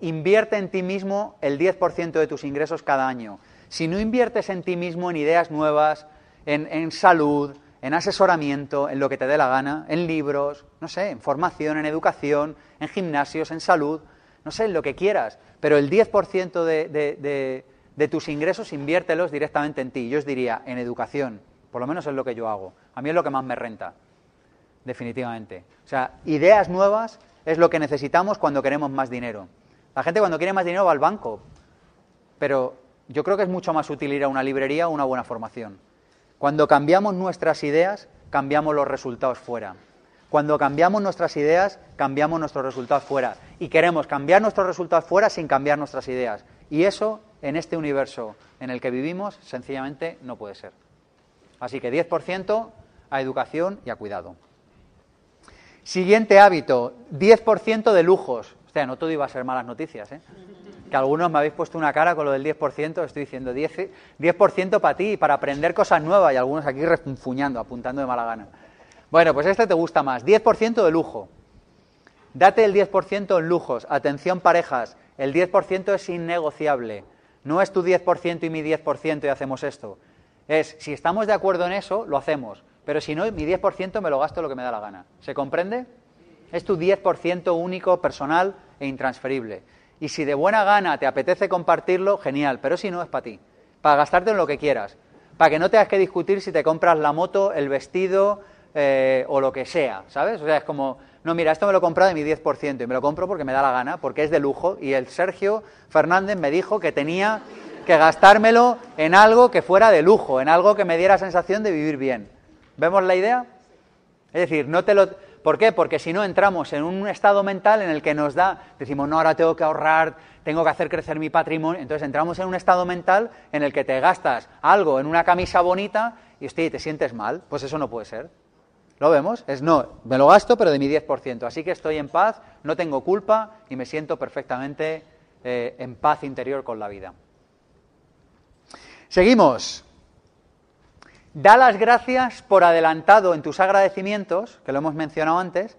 Invierte en ti mismo el 10% de tus ingresos cada año. Si no inviertes en ti mismo en ideas nuevas, en, en, salud, en asesoramiento, en lo que te dé la gana, en libros, no sé, en formación, en educación, en gimnasios, en salud, no sé, en lo que quieras, pero el 10% de, de, de, de tus ingresos inviértelos directamente en ti. Yo os diría, en educación, por lo menos es lo que yo hago. A mí es lo que más me renta definitivamente. O sea, ideas nuevas es lo que necesitamos cuando queremos más dinero. La gente cuando quiere más dinero va al banco, pero yo creo que es mucho más útil ir a una librería o una buena formación. Cuando cambiamos nuestras ideas, cambiamos los resultados fuera. Cuando cambiamos nuestras ideas, cambiamos nuestros resultados fuera. Y queremos cambiar nuestros resultados fuera sin cambiar nuestras ideas. Y eso, en este universo en el que vivimos, sencillamente no puede ser. Así que 10% a educación y a cuidado. Siguiente hábito, 10% de lujos. O sea, no todo iba a ser malas noticias, ¿eh? Que algunos me habéis puesto una cara con lo del 10%, estoy diciendo 10%, 10 para ti, para aprender cosas nuevas, y algunos aquí refunfuñando, apuntando de mala gana. Bueno, pues este te gusta más, 10% de lujo. Date el 10% en lujos. Atención parejas, el 10% es innegociable. No es tu 10% y mi 10% y hacemos esto. Es, si estamos de acuerdo en eso, lo hacemos. Pero si no, mi 10% me lo gasto lo que me da la gana. ¿Se comprende? Es tu 10% único, personal e intransferible. Y si de buena gana te apetece compartirlo, genial, pero si no, es para ti. Para gastarte en lo que quieras. Para que no tengas que discutir si te compras la moto, el vestido eh, o lo que sea, ¿sabes? O sea, es como, no, mira, esto me lo he comprado de mi 10% y me lo compro porque me da la gana, porque es de lujo. Y el Sergio Fernández me dijo que tenía que gastármelo en algo que fuera de lujo, en algo que me diera sensación de vivir bien. ¿Vemos la idea? Es decir, no te lo... ¿Por qué? Porque si no entramos en un estado mental en el que nos da, decimos, no, ahora tengo que ahorrar, tengo que hacer crecer mi patrimonio, entonces entramos en un estado mental en el que te gastas algo en una camisa bonita y hostia, te sientes mal, pues eso no puede ser. ¿Lo vemos? Es no, me lo gasto pero de mi 10%, así que estoy en paz, no tengo culpa y me siento perfectamente eh, en paz interior con la vida. Seguimos. Da las gracias por adelantado en tus agradecimientos, que lo hemos mencionado antes.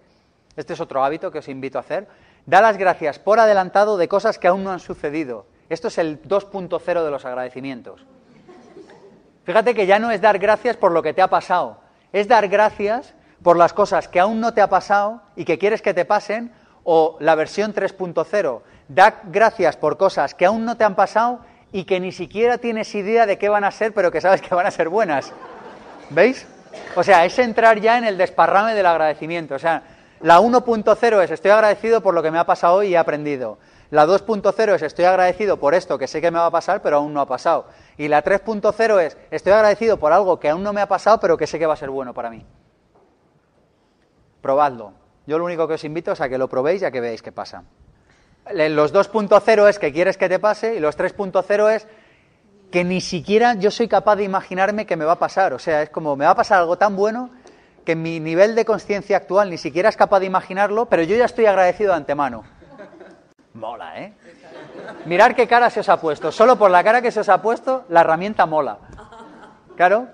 Este es otro hábito que os invito a hacer. Da las gracias por adelantado de cosas que aún no han sucedido. Esto es el 2.0 de los agradecimientos. Fíjate que ya no es dar gracias por lo que te ha pasado, es dar gracias por las cosas que aún no te ha pasado y que quieres que te pasen, o la versión 3.0. Da gracias por cosas que aún no te han pasado y que ni siquiera tienes idea de qué van a ser, pero que sabes que van a ser buenas. ¿Veis? O sea, es entrar ya en el desparrame del agradecimiento. O sea, la 1.0 es estoy agradecido por lo que me ha pasado hoy y he aprendido. La 2.0 es estoy agradecido por esto que sé que me va a pasar, pero aún no ha pasado. Y la 3.0 es estoy agradecido por algo que aún no me ha pasado, pero que sé que va a ser bueno para mí. Probadlo. Yo lo único que os invito es a que lo probéis y a que veáis qué pasa. Los 2.0 es que quieres que te pase y los 3.0 es que ni siquiera yo soy capaz de imaginarme que me va a pasar. O sea, es como, me va a pasar algo tan bueno que mi nivel de conciencia actual ni siquiera es capaz de imaginarlo, pero yo ya estoy agradecido de antemano. Mola, ¿eh? Mirar qué cara se os ha puesto. Solo por la cara que se os ha puesto, la herramienta mola. Claro,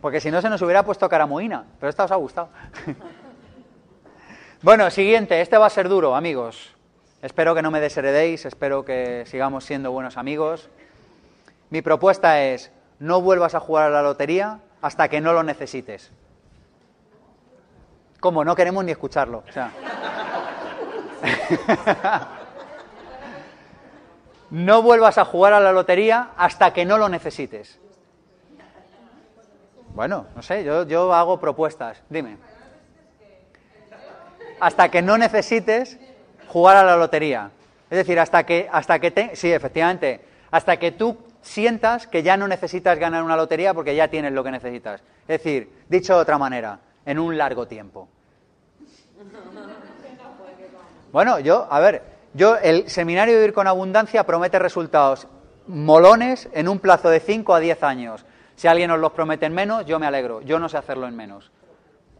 porque si no se nos hubiera puesto cara moína, pero esta os ha gustado. [LAUGHS] bueno, siguiente, este va a ser duro, amigos. Espero que no me desheredéis, espero que sigamos siendo buenos amigos. Mi propuesta es, no vuelvas a jugar a la lotería hasta que no lo necesites. ¿Cómo? No queremos ni escucharlo. [LAUGHS] No vuelvas a jugar a la lotería hasta que no lo necesites. Bueno, no sé, yo, yo hago propuestas. Dime. Hasta que no necesites jugar a la lotería. Es decir, hasta que, hasta que te, sí, efectivamente, hasta que tú sientas que ya no necesitas ganar una lotería porque ya tienes lo que necesitas. Es decir, dicho de otra manera, en un largo tiempo. Bueno, yo, a ver, yo, el seminario de Vivir con Abundancia promete resultados molones en un plazo de 5 a 10 años. Si alguien os los promete en menos, yo me alegro. Yo no sé hacerlo en menos.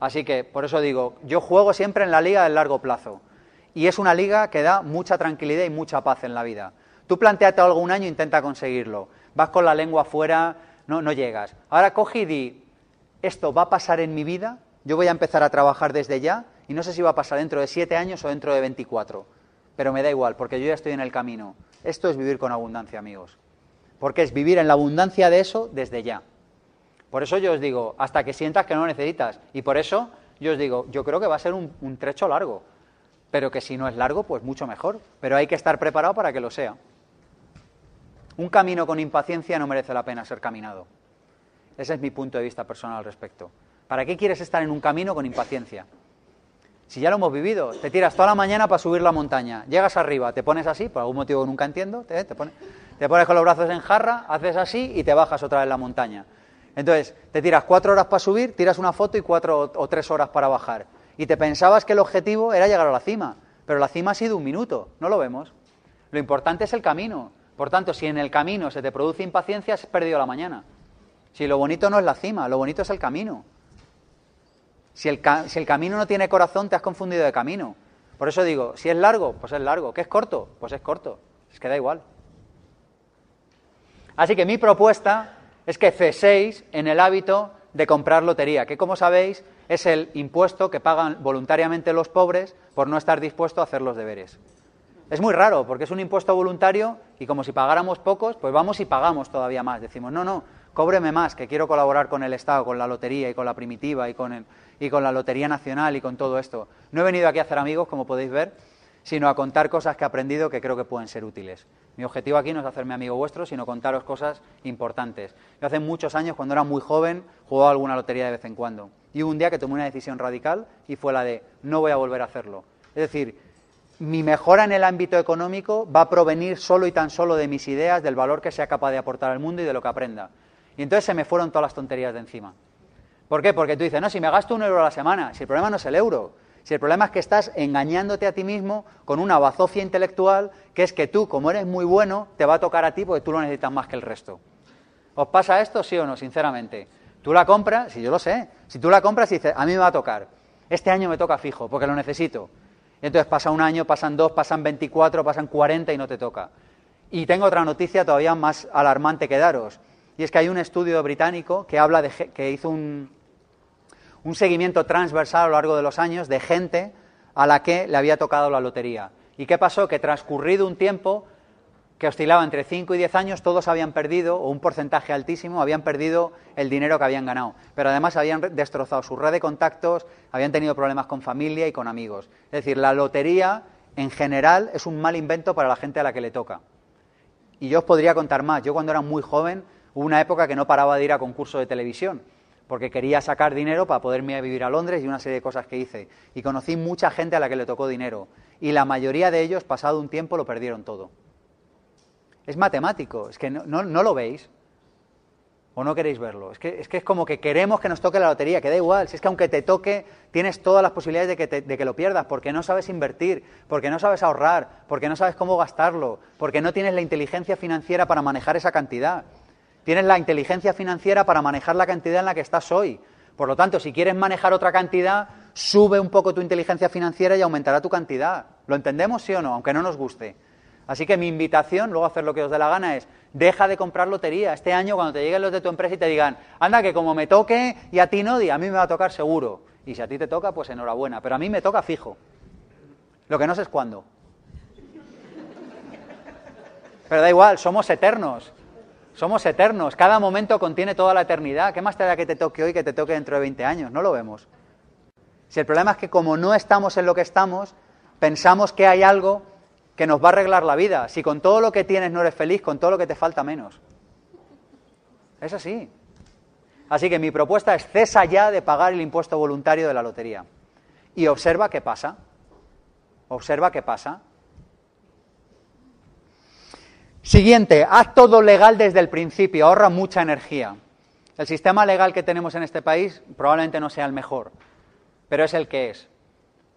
Así que, por eso digo, yo juego siempre en la liga del largo plazo. Y es una liga que da mucha tranquilidad y mucha paz en la vida. Tú planteate algo un año e intenta conseguirlo. Vas con la lengua afuera, no, no llegas. Ahora coge y di, esto va a pasar en mi vida, yo voy a empezar a trabajar desde ya y no sé si va a pasar dentro de siete años o dentro de 24 pero me da igual, porque yo ya estoy en el camino. Esto es vivir con abundancia, amigos. Porque es vivir en la abundancia de eso desde ya. Por eso yo os digo, hasta que sientas que no lo necesitas. Y por eso yo os digo, yo creo que va a ser un, un trecho largo. Pero que si no es largo, pues mucho mejor. Pero hay que estar preparado para que lo sea. Un camino con impaciencia no merece la pena ser caminado. Ese es mi punto de vista personal al respecto. ¿Para qué quieres estar en un camino con impaciencia? Si ya lo hemos vivido, te tiras toda la mañana para subir la montaña, llegas arriba, te pones así, por algún motivo que nunca entiendo, te, pones, te pones con los brazos en jarra, haces así y te bajas otra vez la montaña. Entonces, te tiras cuatro horas para subir, tiras una foto y cuatro o tres horas para bajar. Y te pensabas que el objetivo era llegar a la cima, pero la cima ha sido un minuto, no lo vemos. Lo importante es el camino. Por tanto, si en el camino se te produce impaciencia, has perdido la mañana. Si lo bonito no es la cima, lo bonito es el camino. Si el, si el camino no tiene corazón, te has confundido de camino. Por eso digo, si es largo, pues es largo. ¿Qué es corto? Pues es corto. Es que da igual. Así que mi propuesta es que ceséis en el hábito de comprar lotería, que como sabéis es el impuesto que pagan voluntariamente los pobres por no estar dispuestos a hacer los deberes. Es muy raro, porque es un impuesto voluntario y como si pagáramos pocos, pues vamos y pagamos todavía más. Decimos, no, no, cóbreme más, que quiero colaborar con el Estado, con la lotería y con la primitiva y con el, y con la Lotería Nacional y con todo esto. No he venido aquí a hacer amigos, como podéis ver, sino a contar cosas que he aprendido que creo que pueden ser útiles. Mi objetivo aquí no es hacerme amigo vuestro, sino contaros cosas importantes. Yo hace muchos años, cuando era muy joven, jugaba alguna lotería de vez en cuando. Y hubo un día que tomé una decisión radical y fue la de no voy a volver a hacerlo. Es decir, mi mejora en el ámbito económico va a provenir solo y tan solo de mis ideas, del valor que sea capaz de aportar al mundo y de lo que aprenda. Y entonces se me fueron todas las tonterías de encima. ¿Por qué? Porque tú dices, no, si me gasto un euro a la semana, si el problema no es el euro, si el problema es que estás engañándote a ti mismo con una bazofia intelectual, que es que tú, como eres muy bueno, te va a tocar a ti porque tú lo necesitas más que el resto. ¿Os pasa esto, sí o no, sinceramente? Tú la compras, si yo lo sé, si tú la compras y dices, a mí me va a tocar, este año me toca fijo, porque lo necesito. Entonces pasa un año, pasan dos, pasan 24, pasan 40 y no te toca. Y tengo otra noticia todavía más alarmante que daros. Y es que hay un estudio británico que habla de que hizo un, un seguimiento transversal a lo largo de los años de gente a la que le había tocado la lotería. ¿Y qué pasó? Que transcurrido un tiempo que oscilaba entre 5 y 10 años, todos habían perdido, o un porcentaje altísimo, habían perdido el dinero que habían ganado. Pero además habían destrozado su red de contactos, habían tenido problemas con familia y con amigos. Es decir, la lotería en general es un mal invento para la gente a la que le toca. Y yo os podría contar más. Yo cuando era muy joven Hubo una época que no paraba de ir a concursos de televisión, porque quería sacar dinero para poderme vivir a Londres y una serie de cosas que hice. Y conocí mucha gente a la que le tocó dinero. Y la mayoría de ellos, pasado un tiempo, lo perdieron todo. Es matemático, es que no, lo veis. ¿O no queréis verlo? Es que, es que, es como que queremos que nos toque la lotería, que da igual. Si es que aunque te toque, tienes todas las posibilidades de que, de que, lo pierdas, porque no sabes invertir, porque no sabes ahorrar, porque no sabes cómo gastarlo, porque no tienes la inteligencia financiera para manejar esa cantidad. Tienes la inteligencia financiera para manejar la cantidad en la que estás hoy, Por lo tanto, si quieres manejar otra cantidad, sube un poco tu inteligencia financiera y aumentará tu cantidad. ¿Lo entendemos, sí o no? Aunque no nos guste. Así que mi invitación, luego hacer lo que os dé la gana, es deja de comprar lotería. Este año, cuando te lleguen los de tu empresa y te digan, anda, que como me toque y a ti no, a mí me va a tocar seguro. Y si a ti te toca, pues enhorabuena. Pero a mí me toca fijo. Lo que no sé es cuándo. Pero da igual, somos eternos. Somos eternos. Cada momento contiene toda la eternidad. ¿Qué más te da que te toque hoy que te toque dentro de 20 años? No lo vemos. Si el problema es que como no estamos en lo que estamos, pensamos que hay algo que nos va a arreglar la vida. Si con todo lo que tienes no eres feliz, con todo lo que te falta menos. Es así. Así que mi propuesta es cesa ya de pagar el impuesto voluntario de la lotería. Y observa qué pasa. Observa qué pasa. Siguiente, haz todo legal desde el principio, ahorra mucha energía. El sistema legal que tenemos en este país probablemente no sea el mejor, pero es el que es.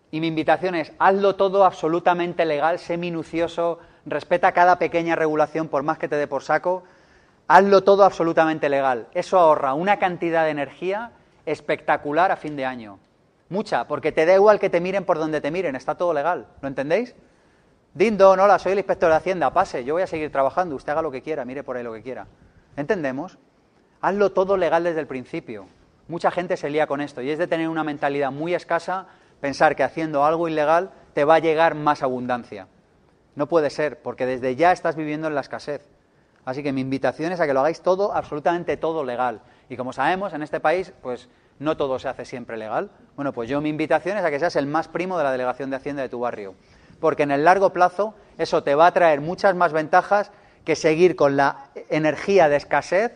Y mi invitación es, hazlo todo absolutamente legal, sé minucioso, respeta cada pequeña regulación por más que te dé por saco, hazlo todo absolutamente legal. Eso ahorra una cantidad de energía espectacular a fin de año. Mucha, porque te da igual que te miren por donde te miren, está todo legal. ¿Lo entendéis? Dindo, hola, soy el inspector de Hacienda, pase, yo voy a seguir trabajando, usted haga lo que quiera, mire por ahí lo que quiera. ¿Entendemos? Hazlo todo legal desde el principio. Mucha gente se lía con esto y es de tener una mentalidad muy escasa pensar que haciendo algo ilegal te va a llegar más abundancia. No puede ser, porque desde ya estás viviendo en la escasez. Así que mi invitación es a que lo hagáis todo, absolutamente todo legal. Y como sabemos, en este país, pues no todo se hace siempre legal. Bueno, pues yo mi invitación es a que seas el más primo de la delegación de Hacienda de tu barrio porque en el largo plazo eso te va a traer muchas más ventajas que seguir con la energía de escasez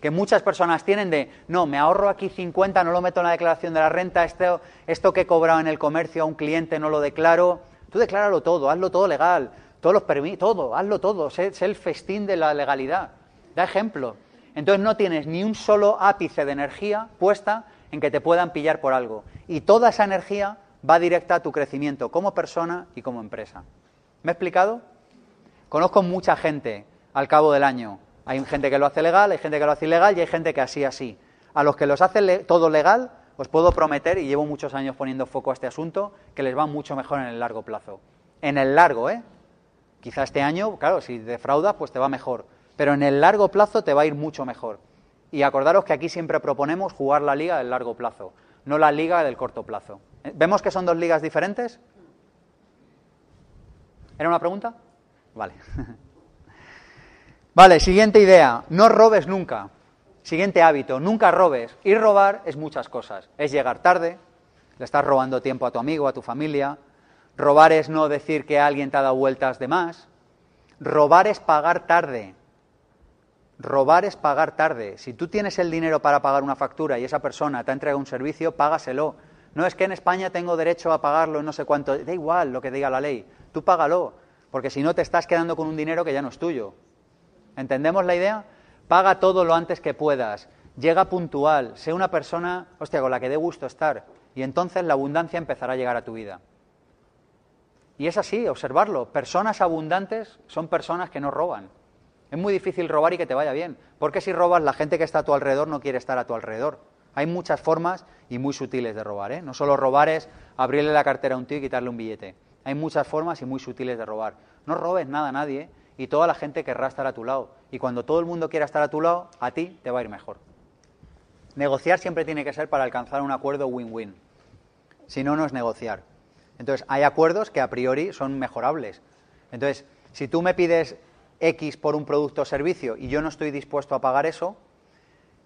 que muchas personas tienen de, no, me ahorro aquí 50, no lo meto en la declaración de la renta, esto, esto que he cobrado en el comercio a un cliente no lo declaro. Tú decláralo todo, hazlo todo legal, todos los permisos, todo, hazlo todo, sé, sé el festín de la legalidad. Da ejemplo. Entonces no tienes ni un solo ápice de energía puesta en que te puedan pillar por algo. Y toda esa energía va directa a tu crecimiento como persona y como empresa. ¿Me he explicado? Conozco mucha gente al cabo del año. Hay gente que lo hace legal, hay gente que lo hace ilegal y hay gente que así, así. A los que los hace todo legal, os puedo prometer, y llevo muchos años poniendo foco a este asunto, que les va mucho mejor en el largo plazo. En el largo, ¿eh? Quizá este año, claro, si defraudas, pues te va mejor. Pero en el largo plazo te va a ir mucho mejor. Y acordaros que aquí siempre proponemos jugar la liga del largo plazo, no la liga del corto plazo. ¿Vemos que son dos ligas diferentes? ¿Era una pregunta? Vale. [LAUGHS] vale, siguiente idea. No robes nunca. Siguiente hábito. Nunca robes. Ir robar es muchas cosas. Es llegar tarde. Le estás robando tiempo a tu amigo, a tu familia. Robar es no decir que alguien te ha dado vueltas de más. Robar es pagar tarde. Robar es pagar tarde. Si tú tienes el dinero para pagar una factura y esa persona te ha entregado un servicio, págaselo. No es que en España tengo derecho a pagarlo, no sé cuánto. Da igual lo que diga la ley. Tú págalo, porque si no te estás quedando con un dinero que ya no es tuyo. ¿Entendemos la idea? Paga todo lo antes que puedas. Llega puntual. Sé una persona, hostia, con la que dé gusto estar. Y entonces la abundancia empezará a llegar a tu vida. Y es así, observarlo. Personas abundantes son personas que no roban. Es muy difícil robar y que te vaya bien. Porque si robas, la gente que está a tu alrededor no quiere estar a tu alrededor. Hay muchas formas y muy sutiles de robar. ¿eh? No solo robar es abrirle la cartera a un tío y quitarle un billete. Hay muchas formas y muy sutiles de robar. No robes nada a nadie y toda la gente querrá estar a tu lado. Y cuando todo el mundo quiera estar a tu lado, a ti te va a ir mejor. Negociar siempre tiene que ser para alcanzar un acuerdo win-win. Si no, no es negociar. Entonces, hay acuerdos que a priori son mejorables. Entonces, si tú me pides X por un producto o servicio y yo no estoy dispuesto a pagar eso,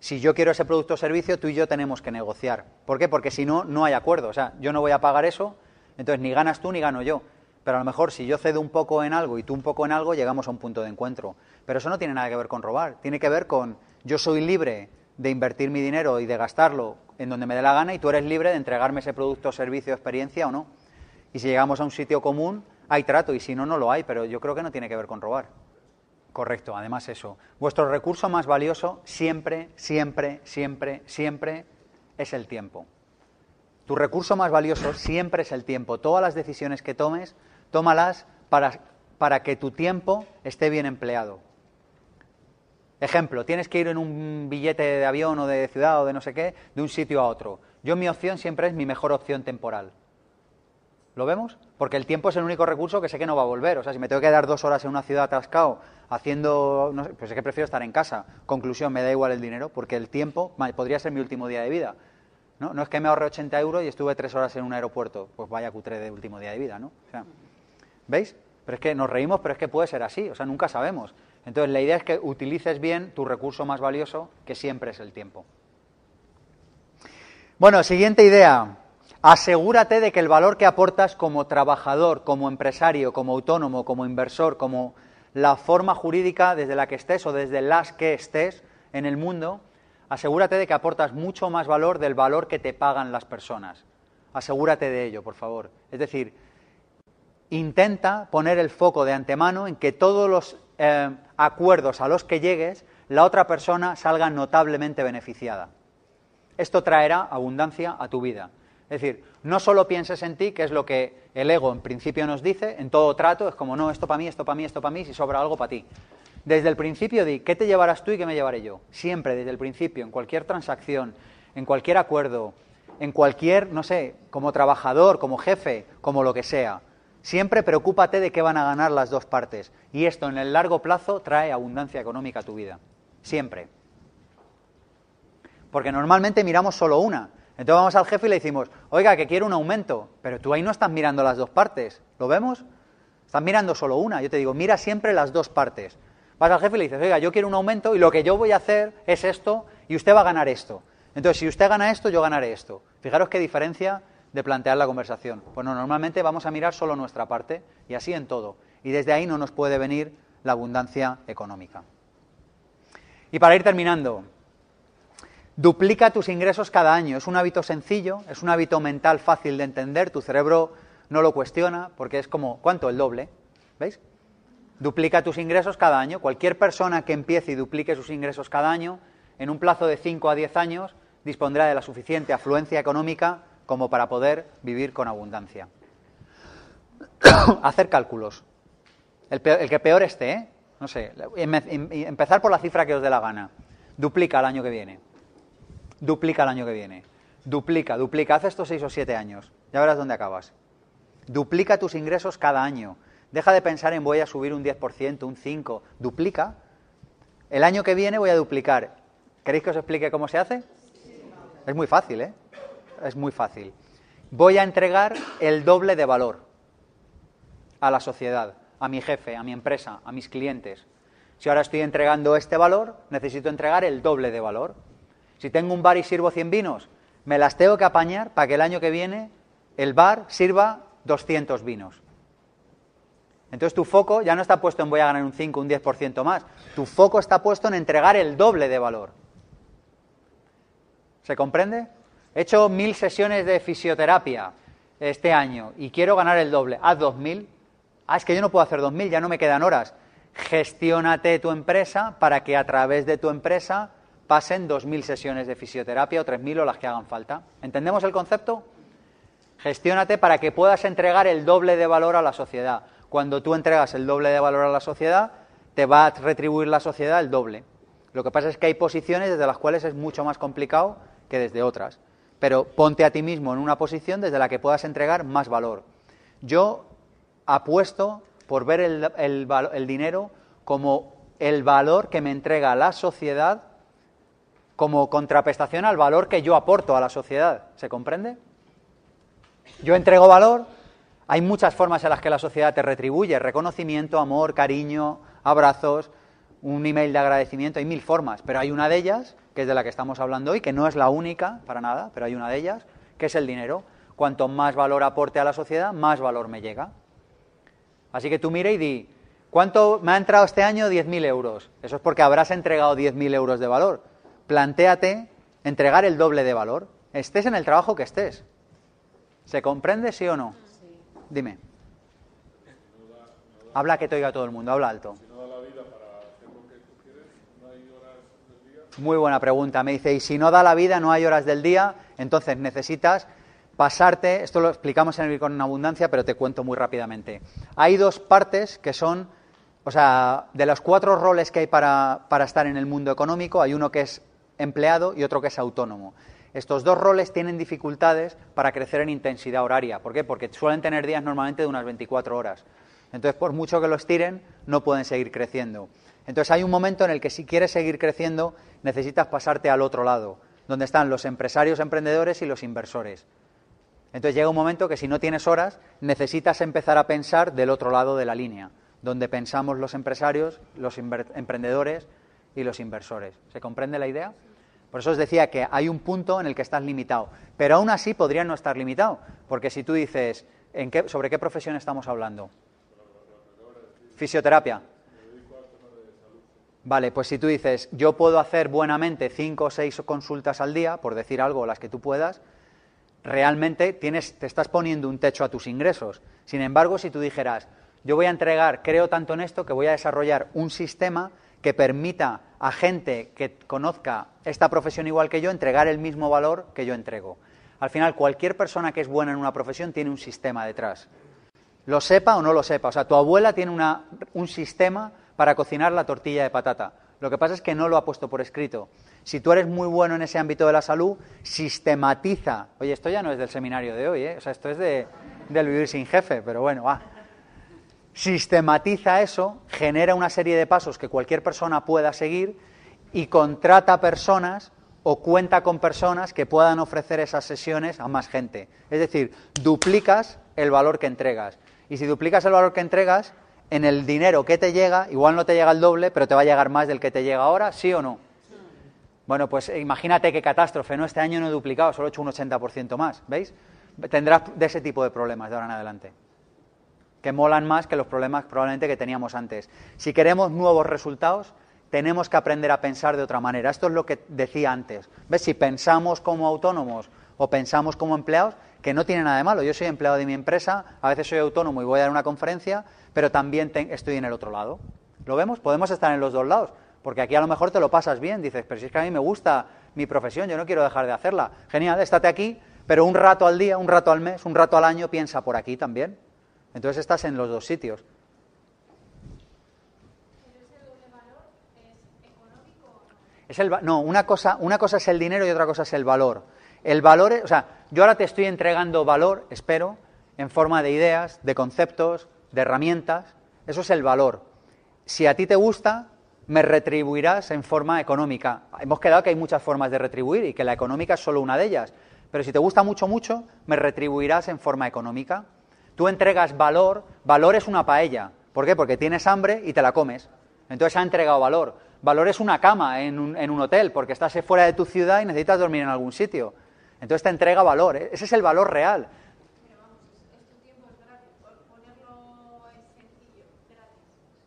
si yo quiero ese producto o servicio, tú y yo tenemos que negociar. ¿Por qué? Porque si no, no hay acuerdo. O sea, yo no voy a pagar eso, entonces ni ganas tú ni gano yo. Pero a lo mejor si yo cedo un poco en algo y tú un poco en algo, llegamos a un punto de encuentro. Pero eso no tiene nada que ver con robar. Tiene que ver con yo soy libre de invertir mi dinero y de gastarlo en donde me dé la gana y tú eres libre de entregarme ese producto, servicio, experiencia o no. Y si llegamos a un sitio común, hay trato y si no, no lo hay. Pero yo creo que no tiene que ver con robar. Correcto, además eso. Vuestro recurso más valioso siempre, siempre, siempre, siempre es el tiempo. Tu recurso más valioso siempre es el tiempo. Todas las decisiones que tomes, tómalas para, para que tu tiempo esté bien empleado. Ejemplo, tienes que ir en un billete de avión o de ciudad o de no sé qué, de un sitio a otro. Yo mi opción siempre es mi mejor opción temporal. ¿Lo vemos? Porque el tiempo es el único recurso que sé que no va a volver. O sea, si me tengo que dar dos horas en una ciudad atascado haciendo, no sé, pues es que prefiero estar en casa. Conclusión, me da igual el dinero, porque el tiempo podría ser mi último día de vida. ¿no? no es que me ahorre 80 euros y estuve tres horas en un aeropuerto. Pues vaya cutre de último día de vida, ¿no? O sea, ¿Veis? Pero es que nos reímos, pero es que puede ser así, o sea, nunca sabemos. Entonces, la idea es que utilices bien tu recurso más valioso, que siempre es el tiempo. Bueno, siguiente idea. Asegúrate de que el valor que aportas como trabajador, como empresario, como autónomo, como inversor, como la forma jurídica desde la que estés o desde las que estés en el mundo, asegúrate de que aportas mucho más valor del valor que te pagan las personas. Asegúrate de ello, por favor. Es decir, intenta poner el foco de antemano en que todos los eh, acuerdos a los que llegues, la otra persona salga notablemente beneficiada. Esto traerá abundancia a tu vida. Es decir, no solo pienses en ti, que es lo que el ego en principio nos dice, en todo trato, es como, no, esto para mí, esto para mí, esto para mí, si sobra algo para ti. Desde el principio di, ¿qué te llevarás tú y qué me llevaré yo? Siempre, desde el principio, en cualquier transacción, en cualquier acuerdo, en cualquier, no sé, como trabajador, como jefe, como lo que sea. Siempre preocúpate de qué van a ganar las dos partes. Y esto en el largo plazo trae abundancia económica a tu vida. Siempre. Porque normalmente miramos solo una. Entonces vamos al jefe y le decimos, oiga, que quiero un aumento. Pero tú ahí no estás mirando las dos partes. ¿Lo vemos? Estás mirando solo una. Yo te digo, mira siempre las dos partes. Vas al jefe y le dices, oiga, yo quiero un aumento y lo que yo voy a hacer es esto y usted va a ganar esto. Entonces, si usted gana esto, yo ganaré esto. Fijaros qué diferencia de plantear la conversación. Bueno, normalmente vamos a mirar solo nuestra parte y así en todo. Y desde ahí no nos puede venir la abundancia económica. Y para ir terminando, duplica tus ingresos cada año. Es un hábito sencillo, es un hábito mental fácil de entender, tu cerebro no lo cuestiona porque es como, ¿cuánto? El doble. ¿Veis? Duplica tus ingresos cada año. Cualquier persona que empiece y duplique sus ingresos cada año, en un plazo de 5 a 10 años, dispondrá de la suficiente afluencia económica como para poder vivir con abundancia. [COUGHS] Hacer cálculos. El, peor- el que peor esté, ¿eh? No sé, em- em- empezar por la cifra que os dé la gana. Duplica el año que viene. Duplica el año que viene. Duplica, duplica. Haz estos seis o siete años. Ya verás dónde acabas. Duplica tus ingresos cada año. Deja de pensar en voy a subir un 10%, un 5%. Duplica. El año que viene voy a duplicar. ¿Queréis que os explique cómo se hace? Es muy fácil, ¿eh? Es muy fácil. Voy a entregar el doble de valor a la sociedad, a mi jefe, a mi empresa, a mis clientes. Si ahora estoy entregando este valor, necesito entregar el doble de valor. Si tengo un bar y sirvo 100 vinos, me las tengo que apañar para que el año que viene el bar sirva 200 vinos. Entonces tu foco ya no está puesto en voy a ganar un 5, un 10% más. Tu foco está puesto en entregar el doble de valor. ¿Se comprende? He hecho mil sesiones de fisioterapia este año y quiero ganar el doble. Haz dos mil. Ah, es que yo no puedo hacer dos mil, ya no me quedan horas. Gestiónate tu empresa para que a través de tu empresa pasen dos mil sesiones de fisioterapia o tres mil o las que hagan falta. ¿Entendemos el concepto? Gestiónate para que puedas entregar el doble de valor a la sociedad. Cuando tú entregas el doble de valor a la sociedad, te va a retribuir la sociedad el doble. Lo que pasa es que hay posiciones desde las cuales es mucho más complicado que desde otras. Pero ponte a ti mismo en una posición desde la que puedas entregar más valor. Yo apuesto por ver el, el dinero como el valor que me entrega la sociedad como contraprestación al valor que yo aporto a la sociedad. ¿Se comprende? Yo entrego valor, hay muchas formas en las que la sociedad te retribuye, reconocimiento, amor, cariño, abrazos, un email de agradecimiento, hay mil formas, pero hay una de ellas, que es de la que estamos hablando hoy, que no es la única para nada, pero hay una de ellas, que es el dinero. Cuanto más valor aporte a la sociedad, más valor me llega. Así que tú mira y di, ¿cuánto me ha entrado este año? 10.000 euros. Eso es porque habrás entregado 10.000 euros de valor. Plantéate entregar el doble de valor, estés en el trabajo que estés. ¿Se comprende, sí o no? Dime. Habla que te oiga todo el mundo, habla alto. Muy buena pregunta. Me dice, y si no da la vida, no hay horas del día, entonces necesitas pasarte, esto lo explicamos en el Vivir con Abundancia, pero te cuento muy rápidamente. Hay dos partes que son o sea, de los cuatro roles que hay para, para estar en el mundo económico, hay uno que es empleado y otro que es autónomo. Estos dos roles tienen dificultades para crecer en intensidad horaria. ¿Por qué? Porque suelen tener días normalmente de unas 24 horas. Entonces, por mucho que los tiren, no pueden seguir creciendo. Entonces, hay un momento en el que si quieres seguir creciendo, necesitas pasarte al otro lado, donde están los empresarios emprendedores y los inversores. Entonces, llega un momento que si no tienes horas, necesitas empezar a pensar del otro lado de la línea, donde pensamos los empresarios, los emprendedores y los inversores. ¿Se comprende la idea? Por eso os decía que hay un punto en el que estás limitado, pero aún así podría no estar limitado, porque si tú dices, ¿en qué, ¿sobre qué profesión estamos hablando? Fisioterapia. Vale, pues si tú dices, yo puedo hacer buenamente cinco o seis consultas al día, por decir algo, las que tú puedas, realmente tienes, te estás poniendo un techo a tus ingresos. Sin embargo, si tú dijeras, yo voy a entregar, creo tanto en esto, que voy a desarrollar un sistema que permita a gente que conozca esta profesión igual que yo entregar el mismo valor que yo entrego. Al final, cualquier persona que es buena en una profesión tiene un sistema detrás. Lo sepa o no lo sepa. O sea, tu abuela tiene una, un sistema para cocinar la tortilla de patata. Lo que pasa es que no lo ha puesto por escrito. Si tú eres muy bueno en ese ámbito de la salud, sistematiza. Oye, esto ya no es del seminario de hoy, ¿eh? O sea, esto es de, del vivir sin jefe, pero bueno, va sistematiza eso, genera una serie de pasos que cualquier persona pueda seguir y contrata personas o cuenta con personas que puedan ofrecer esas sesiones a más gente. Es decir, duplicas el valor que entregas. Y si duplicas el valor que entregas, en el dinero que te llega, igual no te llega el doble, pero te va a llegar más del que te llega ahora, ¿sí o no? Bueno, pues imagínate qué catástrofe, ¿no? Este año no he duplicado, solo he hecho un 80% más, ¿veis? Tendrás de ese tipo de problemas de ahora en adelante que molan más que los problemas probablemente que teníamos antes. Si queremos nuevos resultados, tenemos que aprender a pensar de otra manera. Esto es lo que decía antes. ¿Ves? Si pensamos como autónomos o pensamos como empleados, que no tiene nada de malo. Yo soy empleado de mi empresa, a veces soy autónomo y voy a dar una conferencia, pero también estoy en el otro lado. ¿Lo vemos? Podemos estar en los dos lados, porque aquí a lo mejor te lo pasas bien, dices, pero si es que a mí me gusta mi profesión, yo no quiero dejar de hacerla. Genial, estate aquí, pero un rato al día, un rato al mes, un rato al año, piensa por aquí también. Entonces estás en los dos sitios. Es el, no, una cosa, una cosa es el dinero y otra cosa es el valor. El valor, o sea, yo ahora te estoy entregando valor, espero, en forma de ideas, de conceptos, de herramientas. Eso es el valor. Si a ti te gusta, me retribuirás en forma económica. Hemos quedado que hay muchas formas de retribuir y que la económica es solo una de ellas. Pero si te gusta mucho, mucho, me retribuirás en forma económica. Tú entregas valor, valor es una paella. ¿Por qué? Porque tienes hambre y te la comes. Entonces ha entregado valor. Valor es una cama en un, hotel, porque estás fuera de tu ciudad y necesitas dormir en algún sitio. Entonces te entrega valor. Ese es el valor real.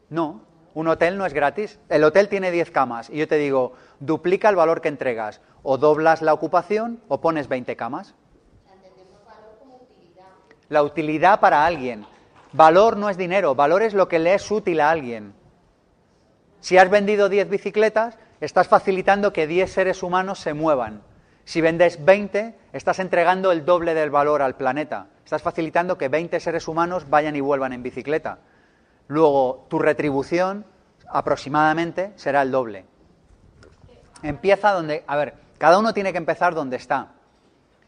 No, un hotel no es gratis. El hotel tiene 10 camas y yo te digo, duplica el valor que entregas. O doblas la ocupación o pones 20 camas la utilidad para alguien. Valor no es dinero, valor es lo que le es útil a alguien. Si has vendido 10 bicicletas, estás facilitando que 10 seres humanos se muevan. Si vendes 20, estás entregando el doble del valor al planeta. Estás facilitando que 20 seres humanos vayan y vuelvan en bicicleta. Luego, tu retribución aproximadamente será el doble. Empieza donde, a ver, cada uno tiene que empezar donde está.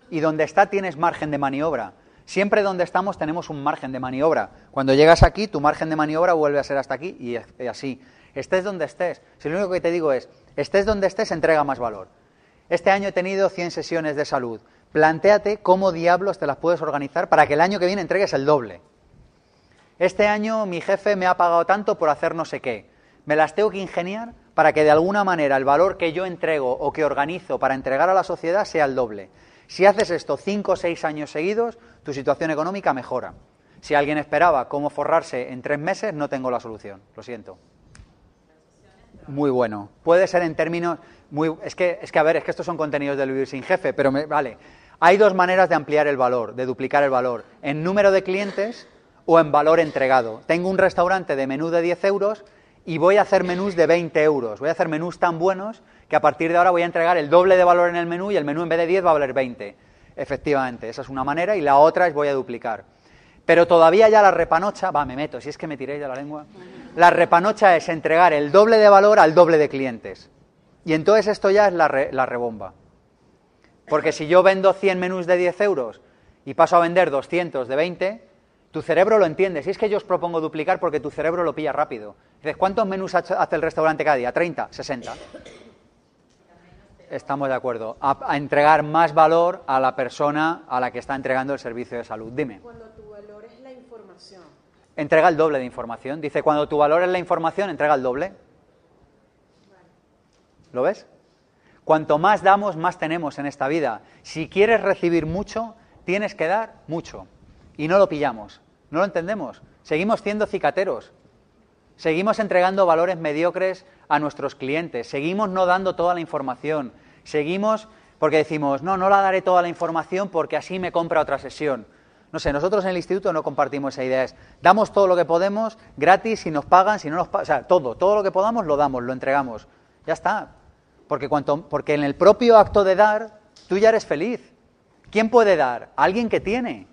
Y donde está tienes margen de maniobra. Siempre donde estamos tenemos un margen de maniobra. Cuando llegas aquí, tu margen de maniobra vuelve a ser hasta aquí y así. Estés donde estés. Si lo único que te digo es, estés donde estés, entrega más valor. Este año he tenido 100 sesiones de salud. Plantéate cómo diablos te las puedes organizar para que el año que viene entregues el doble. Este año mi jefe me ha pagado tanto por hacer no sé qué. Me las tengo que ingeniar para que de alguna manera el valor que yo entrego o que organizo para entregar a la sociedad sea el doble. Si haces esto cinco o seis años seguidos, tu situación económica mejora. Si alguien esperaba cómo forrarse en tres meses, no tengo la solución. Lo siento. Muy bueno. Puede ser en términos muy. Es que, es que a ver, es que estos son contenidos del vivir sin jefe, pero me, vale. Hay dos maneras de ampliar el valor, de duplicar el valor: en número de clientes o en valor entregado. Tengo un restaurante de menú de 10 euros y voy a hacer menús de 20 euros. Voy a hacer menús tan buenos que a partir de ahora voy a entregar el doble de valor en el menú y el menú en vez de 10 va a valer 20. Efectivamente, esa es una manera y la otra es voy a duplicar. Pero todavía ya la repanocha, va, me meto, si es que me tiréis de la lengua. la repanocha es entregar el doble de valor al doble de clientes. Y entonces esto ya es la, re- la rebomba. Porque si yo vendo 100 menús de 10 euros y paso a vender 200 de 20, tu cerebro lo entiende. Si es que yo os propongo duplicar porque tu cerebro lo pilla rápido. Dices, ¿cuántos menús ha- hace el restaurante cada día? ¿30? ¿60? Estamos de acuerdo. A, a entregar más valor a la persona a la que está entregando el servicio de salud. Dime. Cuando tu valor es la información. Entrega el doble de información. Dice, cuando tu valor es la información, entrega el doble. ¿Lo ves? Cuanto más damos, más tenemos en esta vida. Si quieres recibir mucho, tienes que dar mucho. Y no lo pillamos. No lo entendemos. Seguimos siendo cicateros. Seguimos entregando valores mediocres a nuestros clientes. Seguimos no dando toda la información. Seguimos porque decimos, no, no la daré toda la información porque así me compra otra sesión. No sé, nosotros en el instituto no compartimos esa idea. Es, damos todo lo que podemos gratis, si nos pagan, si no nos pagan, o sea, todo, todo lo que podamos lo damos, lo entregamos. Ya está. Porque, cuanto, porque en el propio acto de dar, tú ya eres feliz. ¿Quién puede dar? Alguien que tiene.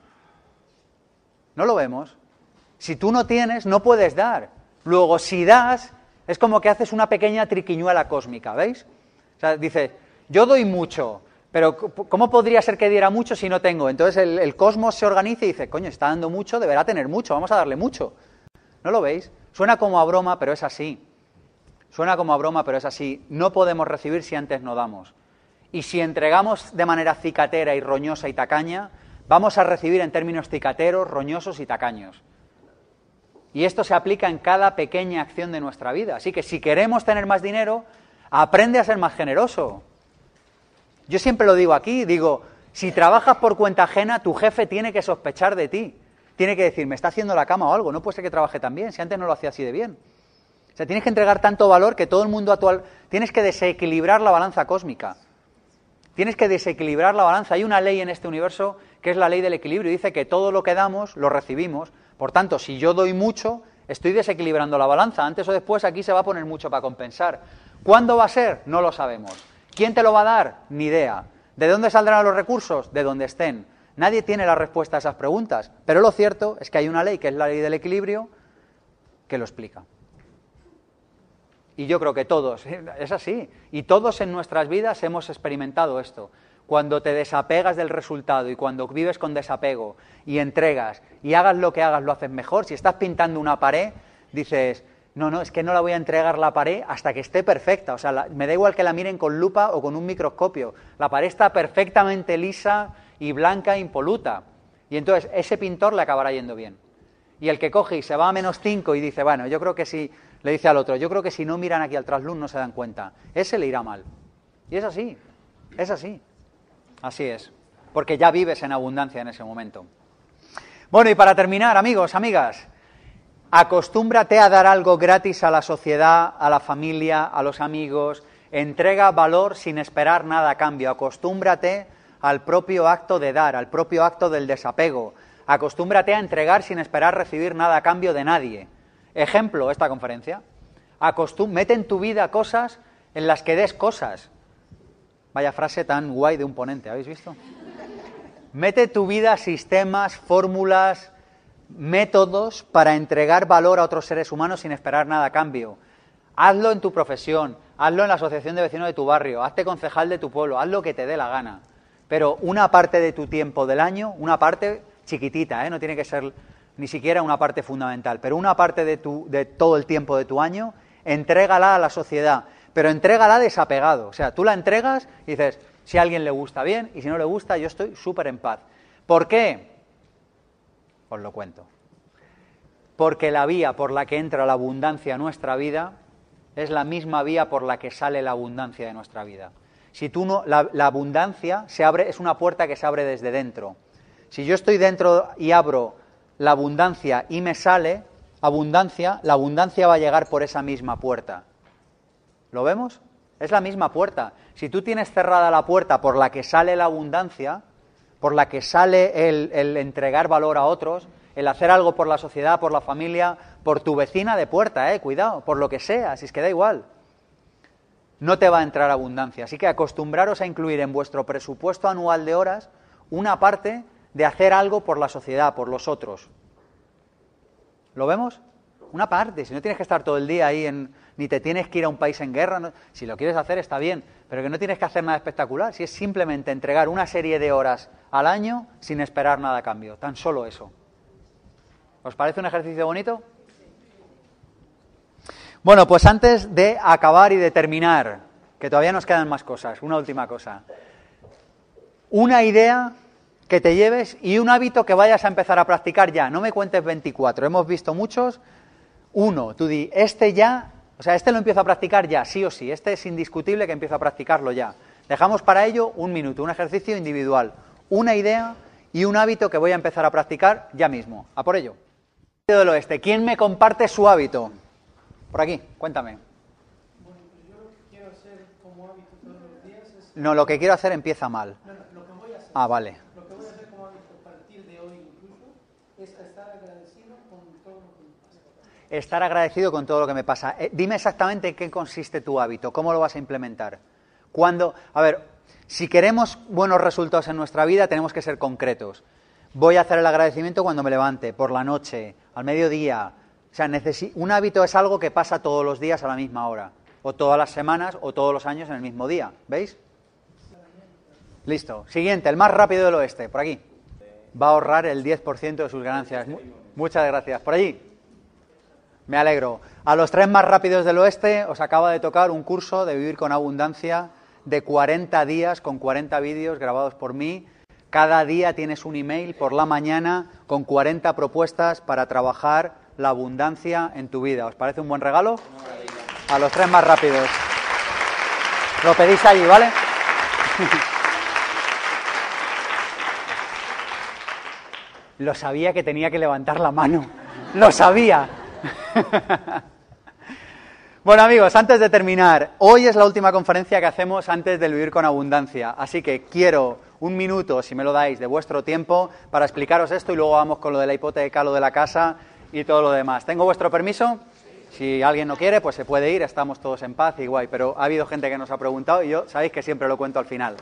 No lo vemos. Si tú no tienes, no puedes dar. Luego, si das, es como que haces una pequeña triquiñuela cósmica, ¿veis? O sea, dices, yo doy mucho, pero ¿cómo podría ser que diera mucho si no tengo? Entonces el, el cosmos se organiza y dice, coño, está dando mucho, deberá tener mucho, vamos a darle mucho. ¿No lo veis? Suena como a broma, pero es así. Suena como a broma, pero es así. No podemos recibir si antes no damos. Y si entregamos de manera cicatera y roñosa y tacaña, vamos a recibir en términos cicateros, roñosos y tacaños. Y esto se aplica en cada pequeña acción de nuestra vida. Así que si queremos tener más dinero, aprende a ser más generoso. Yo siempre lo digo aquí, digo, si trabajas por cuenta ajena, tu jefe tiene que sospechar de ti. Tiene que decir, me está haciendo la cama o algo, no puede ser que trabaje tan bien, si antes no lo hacía así de bien. O sea, tienes que entregar tanto valor que todo el mundo actual... Tienes que desequilibrar la balanza cósmica. Tienes que desequilibrar la balanza. Hay una ley en este universo que es la ley del equilibrio. Dice que todo lo que damos lo recibimos. Por tanto, si yo doy mucho, estoy desequilibrando la balanza. Antes o después aquí se va a poner mucho para compensar. ¿Cuándo va a ser? No lo sabemos. ¿Quién te lo va a dar? Ni idea. ¿De dónde saldrán los recursos? De donde estén. Nadie tiene la respuesta a esas preguntas. Pero lo cierto es que hay una ley, que es la ley del equilibrio, que lo explica. Y yo creo que todos, [LAUGHS] es así, y todos en nuestras vidas hemos experimentado esto. Cuando te desapegas del resultado y cuando vives con desapego y entregas y hagas lo que hagas lo haces mejor, si estás pintando una pared, dices, no, no, es que no la voy a entregar la pared hasta que esté perfecta. O sea, la, me da igual que la miren con lupa o con un microscopio. La pared está perfectamente lisa y blanca e impoluta. Y entonces ese pintor le acabará yendo bien. Y el que coge y se va a menos 5 y dice, bueno, yo creo que si, le dice al otro, yo creo que si no miran aquí al trasluz no se dan cuenta. Ese le irá mal. Y es así, es así. Así es. Porque ya vives en abundancia en ese momento. Bueno, y para terminar, amigos, amigas, acostúmbrate a dar algo gratis a la sociedad, a la familia, a los amigos. Entrega valor sin esperar nada a cambio. Acostúmbrate al propio acto de dar, al propio acto del desapego. Acostúmbrate a entregar sin esperar recibir nada a cambio de nadie. Ejemplo, esta conferencia. Acostum mete en tu vida cosas en las que des cosas. Vaya frase tan guay de un ponente, ¿habéis visto? Mete tu vida sistemas, fórmulas, métodos para entregar valor a otros seres humanos sin esperar nada a cambio. Hazlo en tu profesión, hazlo en la asociación de vecinos de tu barrio, hazte concejal de tu pueblo, haz lo que te dé la gana. Pero una parte de tu tiempo del año, una parte chiquitita, ¿eh? no tiene que ser ni siquiera una parte fundamental, pero una parte de, tu, de todo el tiempo de tu año, entrégala a la sociedad, pero entrégala desapegado. O sea, tú la entregas y dices, si a alguien le gusta bien y si no le gusta, yo estoy súper en paz. ¿Por qué? Os lo cuento. Porque la vía por la que entra la abundancia a nuestra vida es la misma vía por la que sale la abundancia de nuestra vida. Si tú no, la, la abundancia se abre, es una puerta que se abre desde dentro. Si yo estoy dentro y abro la abundancia y me sale abundancia, la abundancia va a llegar por esa misma puerta. ¿Lo vemos? Es la misma puerta. Si tú tienes cerrada la puerta por la que sale la abundancia, por la que sale el, entregar valor a otros, el hacer algo por la sociedad, por la familia, por tu vecina de puerta, eh, cuidado, por lo que sea, si es que da igual, no te va a entrar abundancia. Así que acostumbraros a incluir en vuestro presupuesto anual de horas una parte de hacer algo por la sociedad, por los otros. ¿Lo vemos? Una parte, si no tienes que estar todo el día ahí, en, ni te tienes que ir a un país en guerra, si lo quieres hacer está bien, pero que no tienes que hacer nada espectacular, si es simplemente entregar una serie de horas al año sin esperar nada a cambio, tan solo eso. ¿Os parece un ejercicio bonito? Bueno, pues antes de acabar y de terminar, que todavía nos quedan más cosas, una última cosa. Una idea que te lleves y un hábito que vayas a empezar a practicar ya. No me cuentes 24, hemos visto muchos. Uno, tú di, este ya, o sea, este lo empiezo a practicar ya, sí o sí, este es indiscutible que empiezo a practicarlo ya. Dejamos para ello un minuto, un ejercicio individual, una idea y un hábito que voy a empezar a practicar ya mismo. A por ello. Del oeste, ¿quién me comparte su hábito? Por aquí, cuéntame. No, lo que quiero hacer empieza mal. Ah, vale. Lo que voy a hacer como hábito a partir de hoy incluso es estar agradecido con todo lo que me pasa. Estar agradecido con todo lo que me pasa. Eh, dime exactamente en qué consiste tu hábito, cómo lo vas a implementar. Cuando, a ver, si queremos buenos resultados en nuestra vida, tenemos que ser concretos. Voy a hacer el agradecimiento cuando me levante, por la noche, al mediodía. O sea, un hábito es algo que pasa todos los días a la misma hora, o todas las semanas, o todos los años en el mismo día. ¿Veis? Listo. Siguiente, el más rápido del oeste, por aquí. Va a ahorrar el 10% de sus ganancias. Mu- Muchas gracias. Por allí. Me alegro. A los tres más rápidos del oeste os acaba de tocar un curso de Vivir con Abundancia de 40 días con 40 vídeos grabados por mí. Cada día tienes un email por la mañana con 40 propuestas para trabajar la abundancia en tu vida. ¿Os parece un buen regalo? A los tres más rápidos. Lo pedís allí, ¿vale? [LAUGHS] Lo sabía que tenía que levantar la mano. Lo sabía. [LAUGHS] Bueno amigos, antes de terminar, hoy es la última conferencia que hacemos antes del vivir con abundancia, así que quiero un minuto, si me lo dais, de vuestro tiempo para explicaros esto y luego vamos con lo de la hipoteca, lo de la casa y todo lo demás. ¿Tengo vuestro permiso? Si alguien no quiere, pues se puede ir, estamos todos en paz y guay, pero ha habido gente que nos ha preguntado y yo sabéis que siempre lo cuento al final.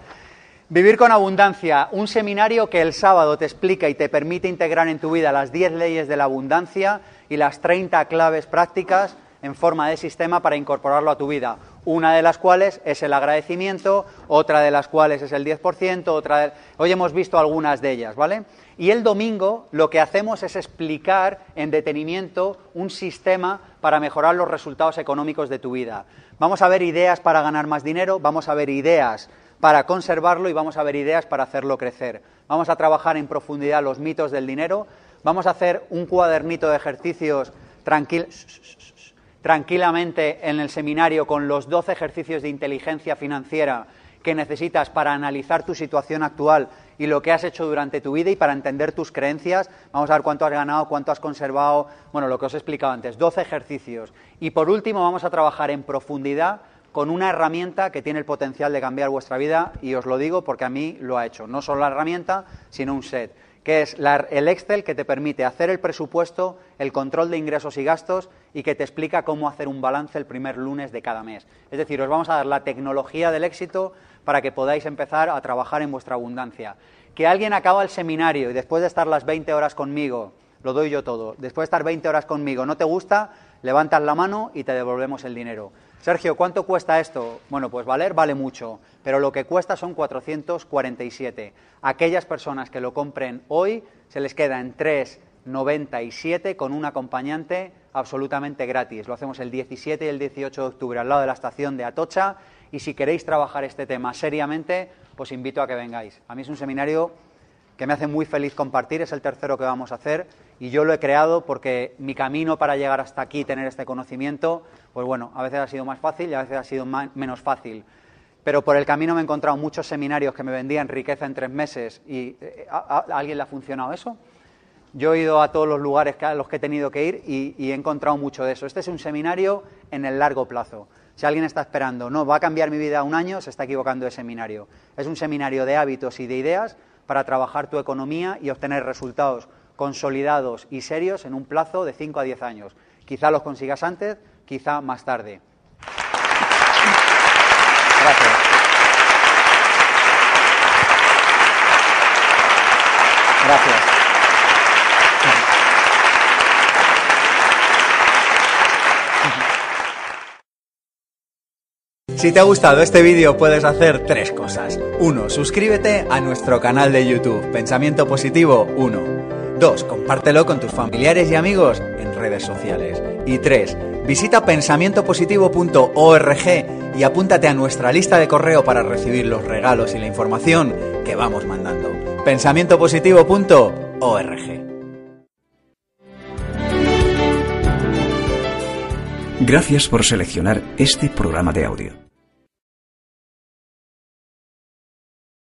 Vivir con abundancia, un seminario que el sábado te explica y te permite integrar en tu vida las 10 leyes de la abundancia y las 30 claves prácticas en forma de sistema para incorporarlo a tu vida. Una de las cuales es el agradecimiento, otra de las cuales es el 10%, otra. Hoy hemos visto algunas de ellas, ¿vale? Y el domingo lo que hacemos es explicar en detenimiento un sistema para mejorar los resultados económicos de tu vida. Vamos a ver ideas para ganar más dinero, vamos a ver ideas para conservarlo y vamos a ver ideas para hacerlo crecer. Vamos a trabajar en profundidad los mitos del dinero, vamos a hacer un cuadernito de ejercicios tranquil tranquilamente en el seminario con los 12 ejercicios de inteligencia financiera que necesitas para analizar tu situación actual y lo que has hecho durante tu vida y para entender tus creencias. Vamos a ver cuánto has ganado, cuánto has conservado, bueno, lo que os he explicado antes, 12 ejercicios. Y por último vamos a trabajar en profundidad con una herramienta que tiene el potencial de cambiar vuestra vida y os lo digo porque a mí lo ha hecho. No solo la herramienta, sino un set, que es la- el Excel que te permite hacer el presupuesto, el control de ingresos y gastos y que te explica cómo hacer un balance el primer lunes de cada mes. Es decir, os vamos a dar la tecnología del éxito para que podáis empezar a trabajar en vuestra abundancia. Que alguien acaba el seminario y después de estar las 20 horas conmigo, lo doy yo todo, después de estar 20 horas conmigo, no te gusta, levantas la mano y te devolvemos el dinero. Sergio, ¿cuánto cuesta esto? Bueno, pues valer vale mucho, pero lo que cuesta son 447. Aquellas personas que lo compren hoy se les queda en 3,97 con un acompañante absolutamente gratis. Lo hacemos el 17 y el 18 de octubre al lado de la estación de Atocha y si queréis trabajar este tema seriamente, os invito a que vengáis. A mí es un seminario que me hace muy feliz compartir, es el tercero que vamos a hacer y yo lo he creado porque mi camino para llegar hasta aquí, tener este conocimiento, pues bueno, a veces ha sido más fácil y a veces ha sido menos fácil. Pero por el camino me he encontrado muchos seminarios que me vendían riqueza en tres meses y eh, ¿a, alguien le ha funcionado eso? Yo he ido a todos los lugares a los que he tenido que ir y, y he encontrado mucho de eso. Este es un seminario en el largo plazo. Si alguien está esperando, no, va a cambiar mi vida un año, se está equivocando de seminario. Es un seminario de hábitos y de ideas para trabajar tu economía y obtener resultados consolidados y serios en un plazo de 5 a 10 años. Quizá los consigas antes, quizá más tarde. Gracias. Gracias. Si te ha gustado este vídeo puedes hacer tres cosas. 1. Suscríbete a nuestro canal de YouTube Pensamiento Positivo 1. 2. Compártelo con tus familiares y amigos en redes sociales. Y 3. Visita pensamientopositivo.org y apúntate a nuestra lista de correo para recibir los regalos y la información que vamos mandando. pensamientopositivo.org. Gracias por seleccionar este programa de audio.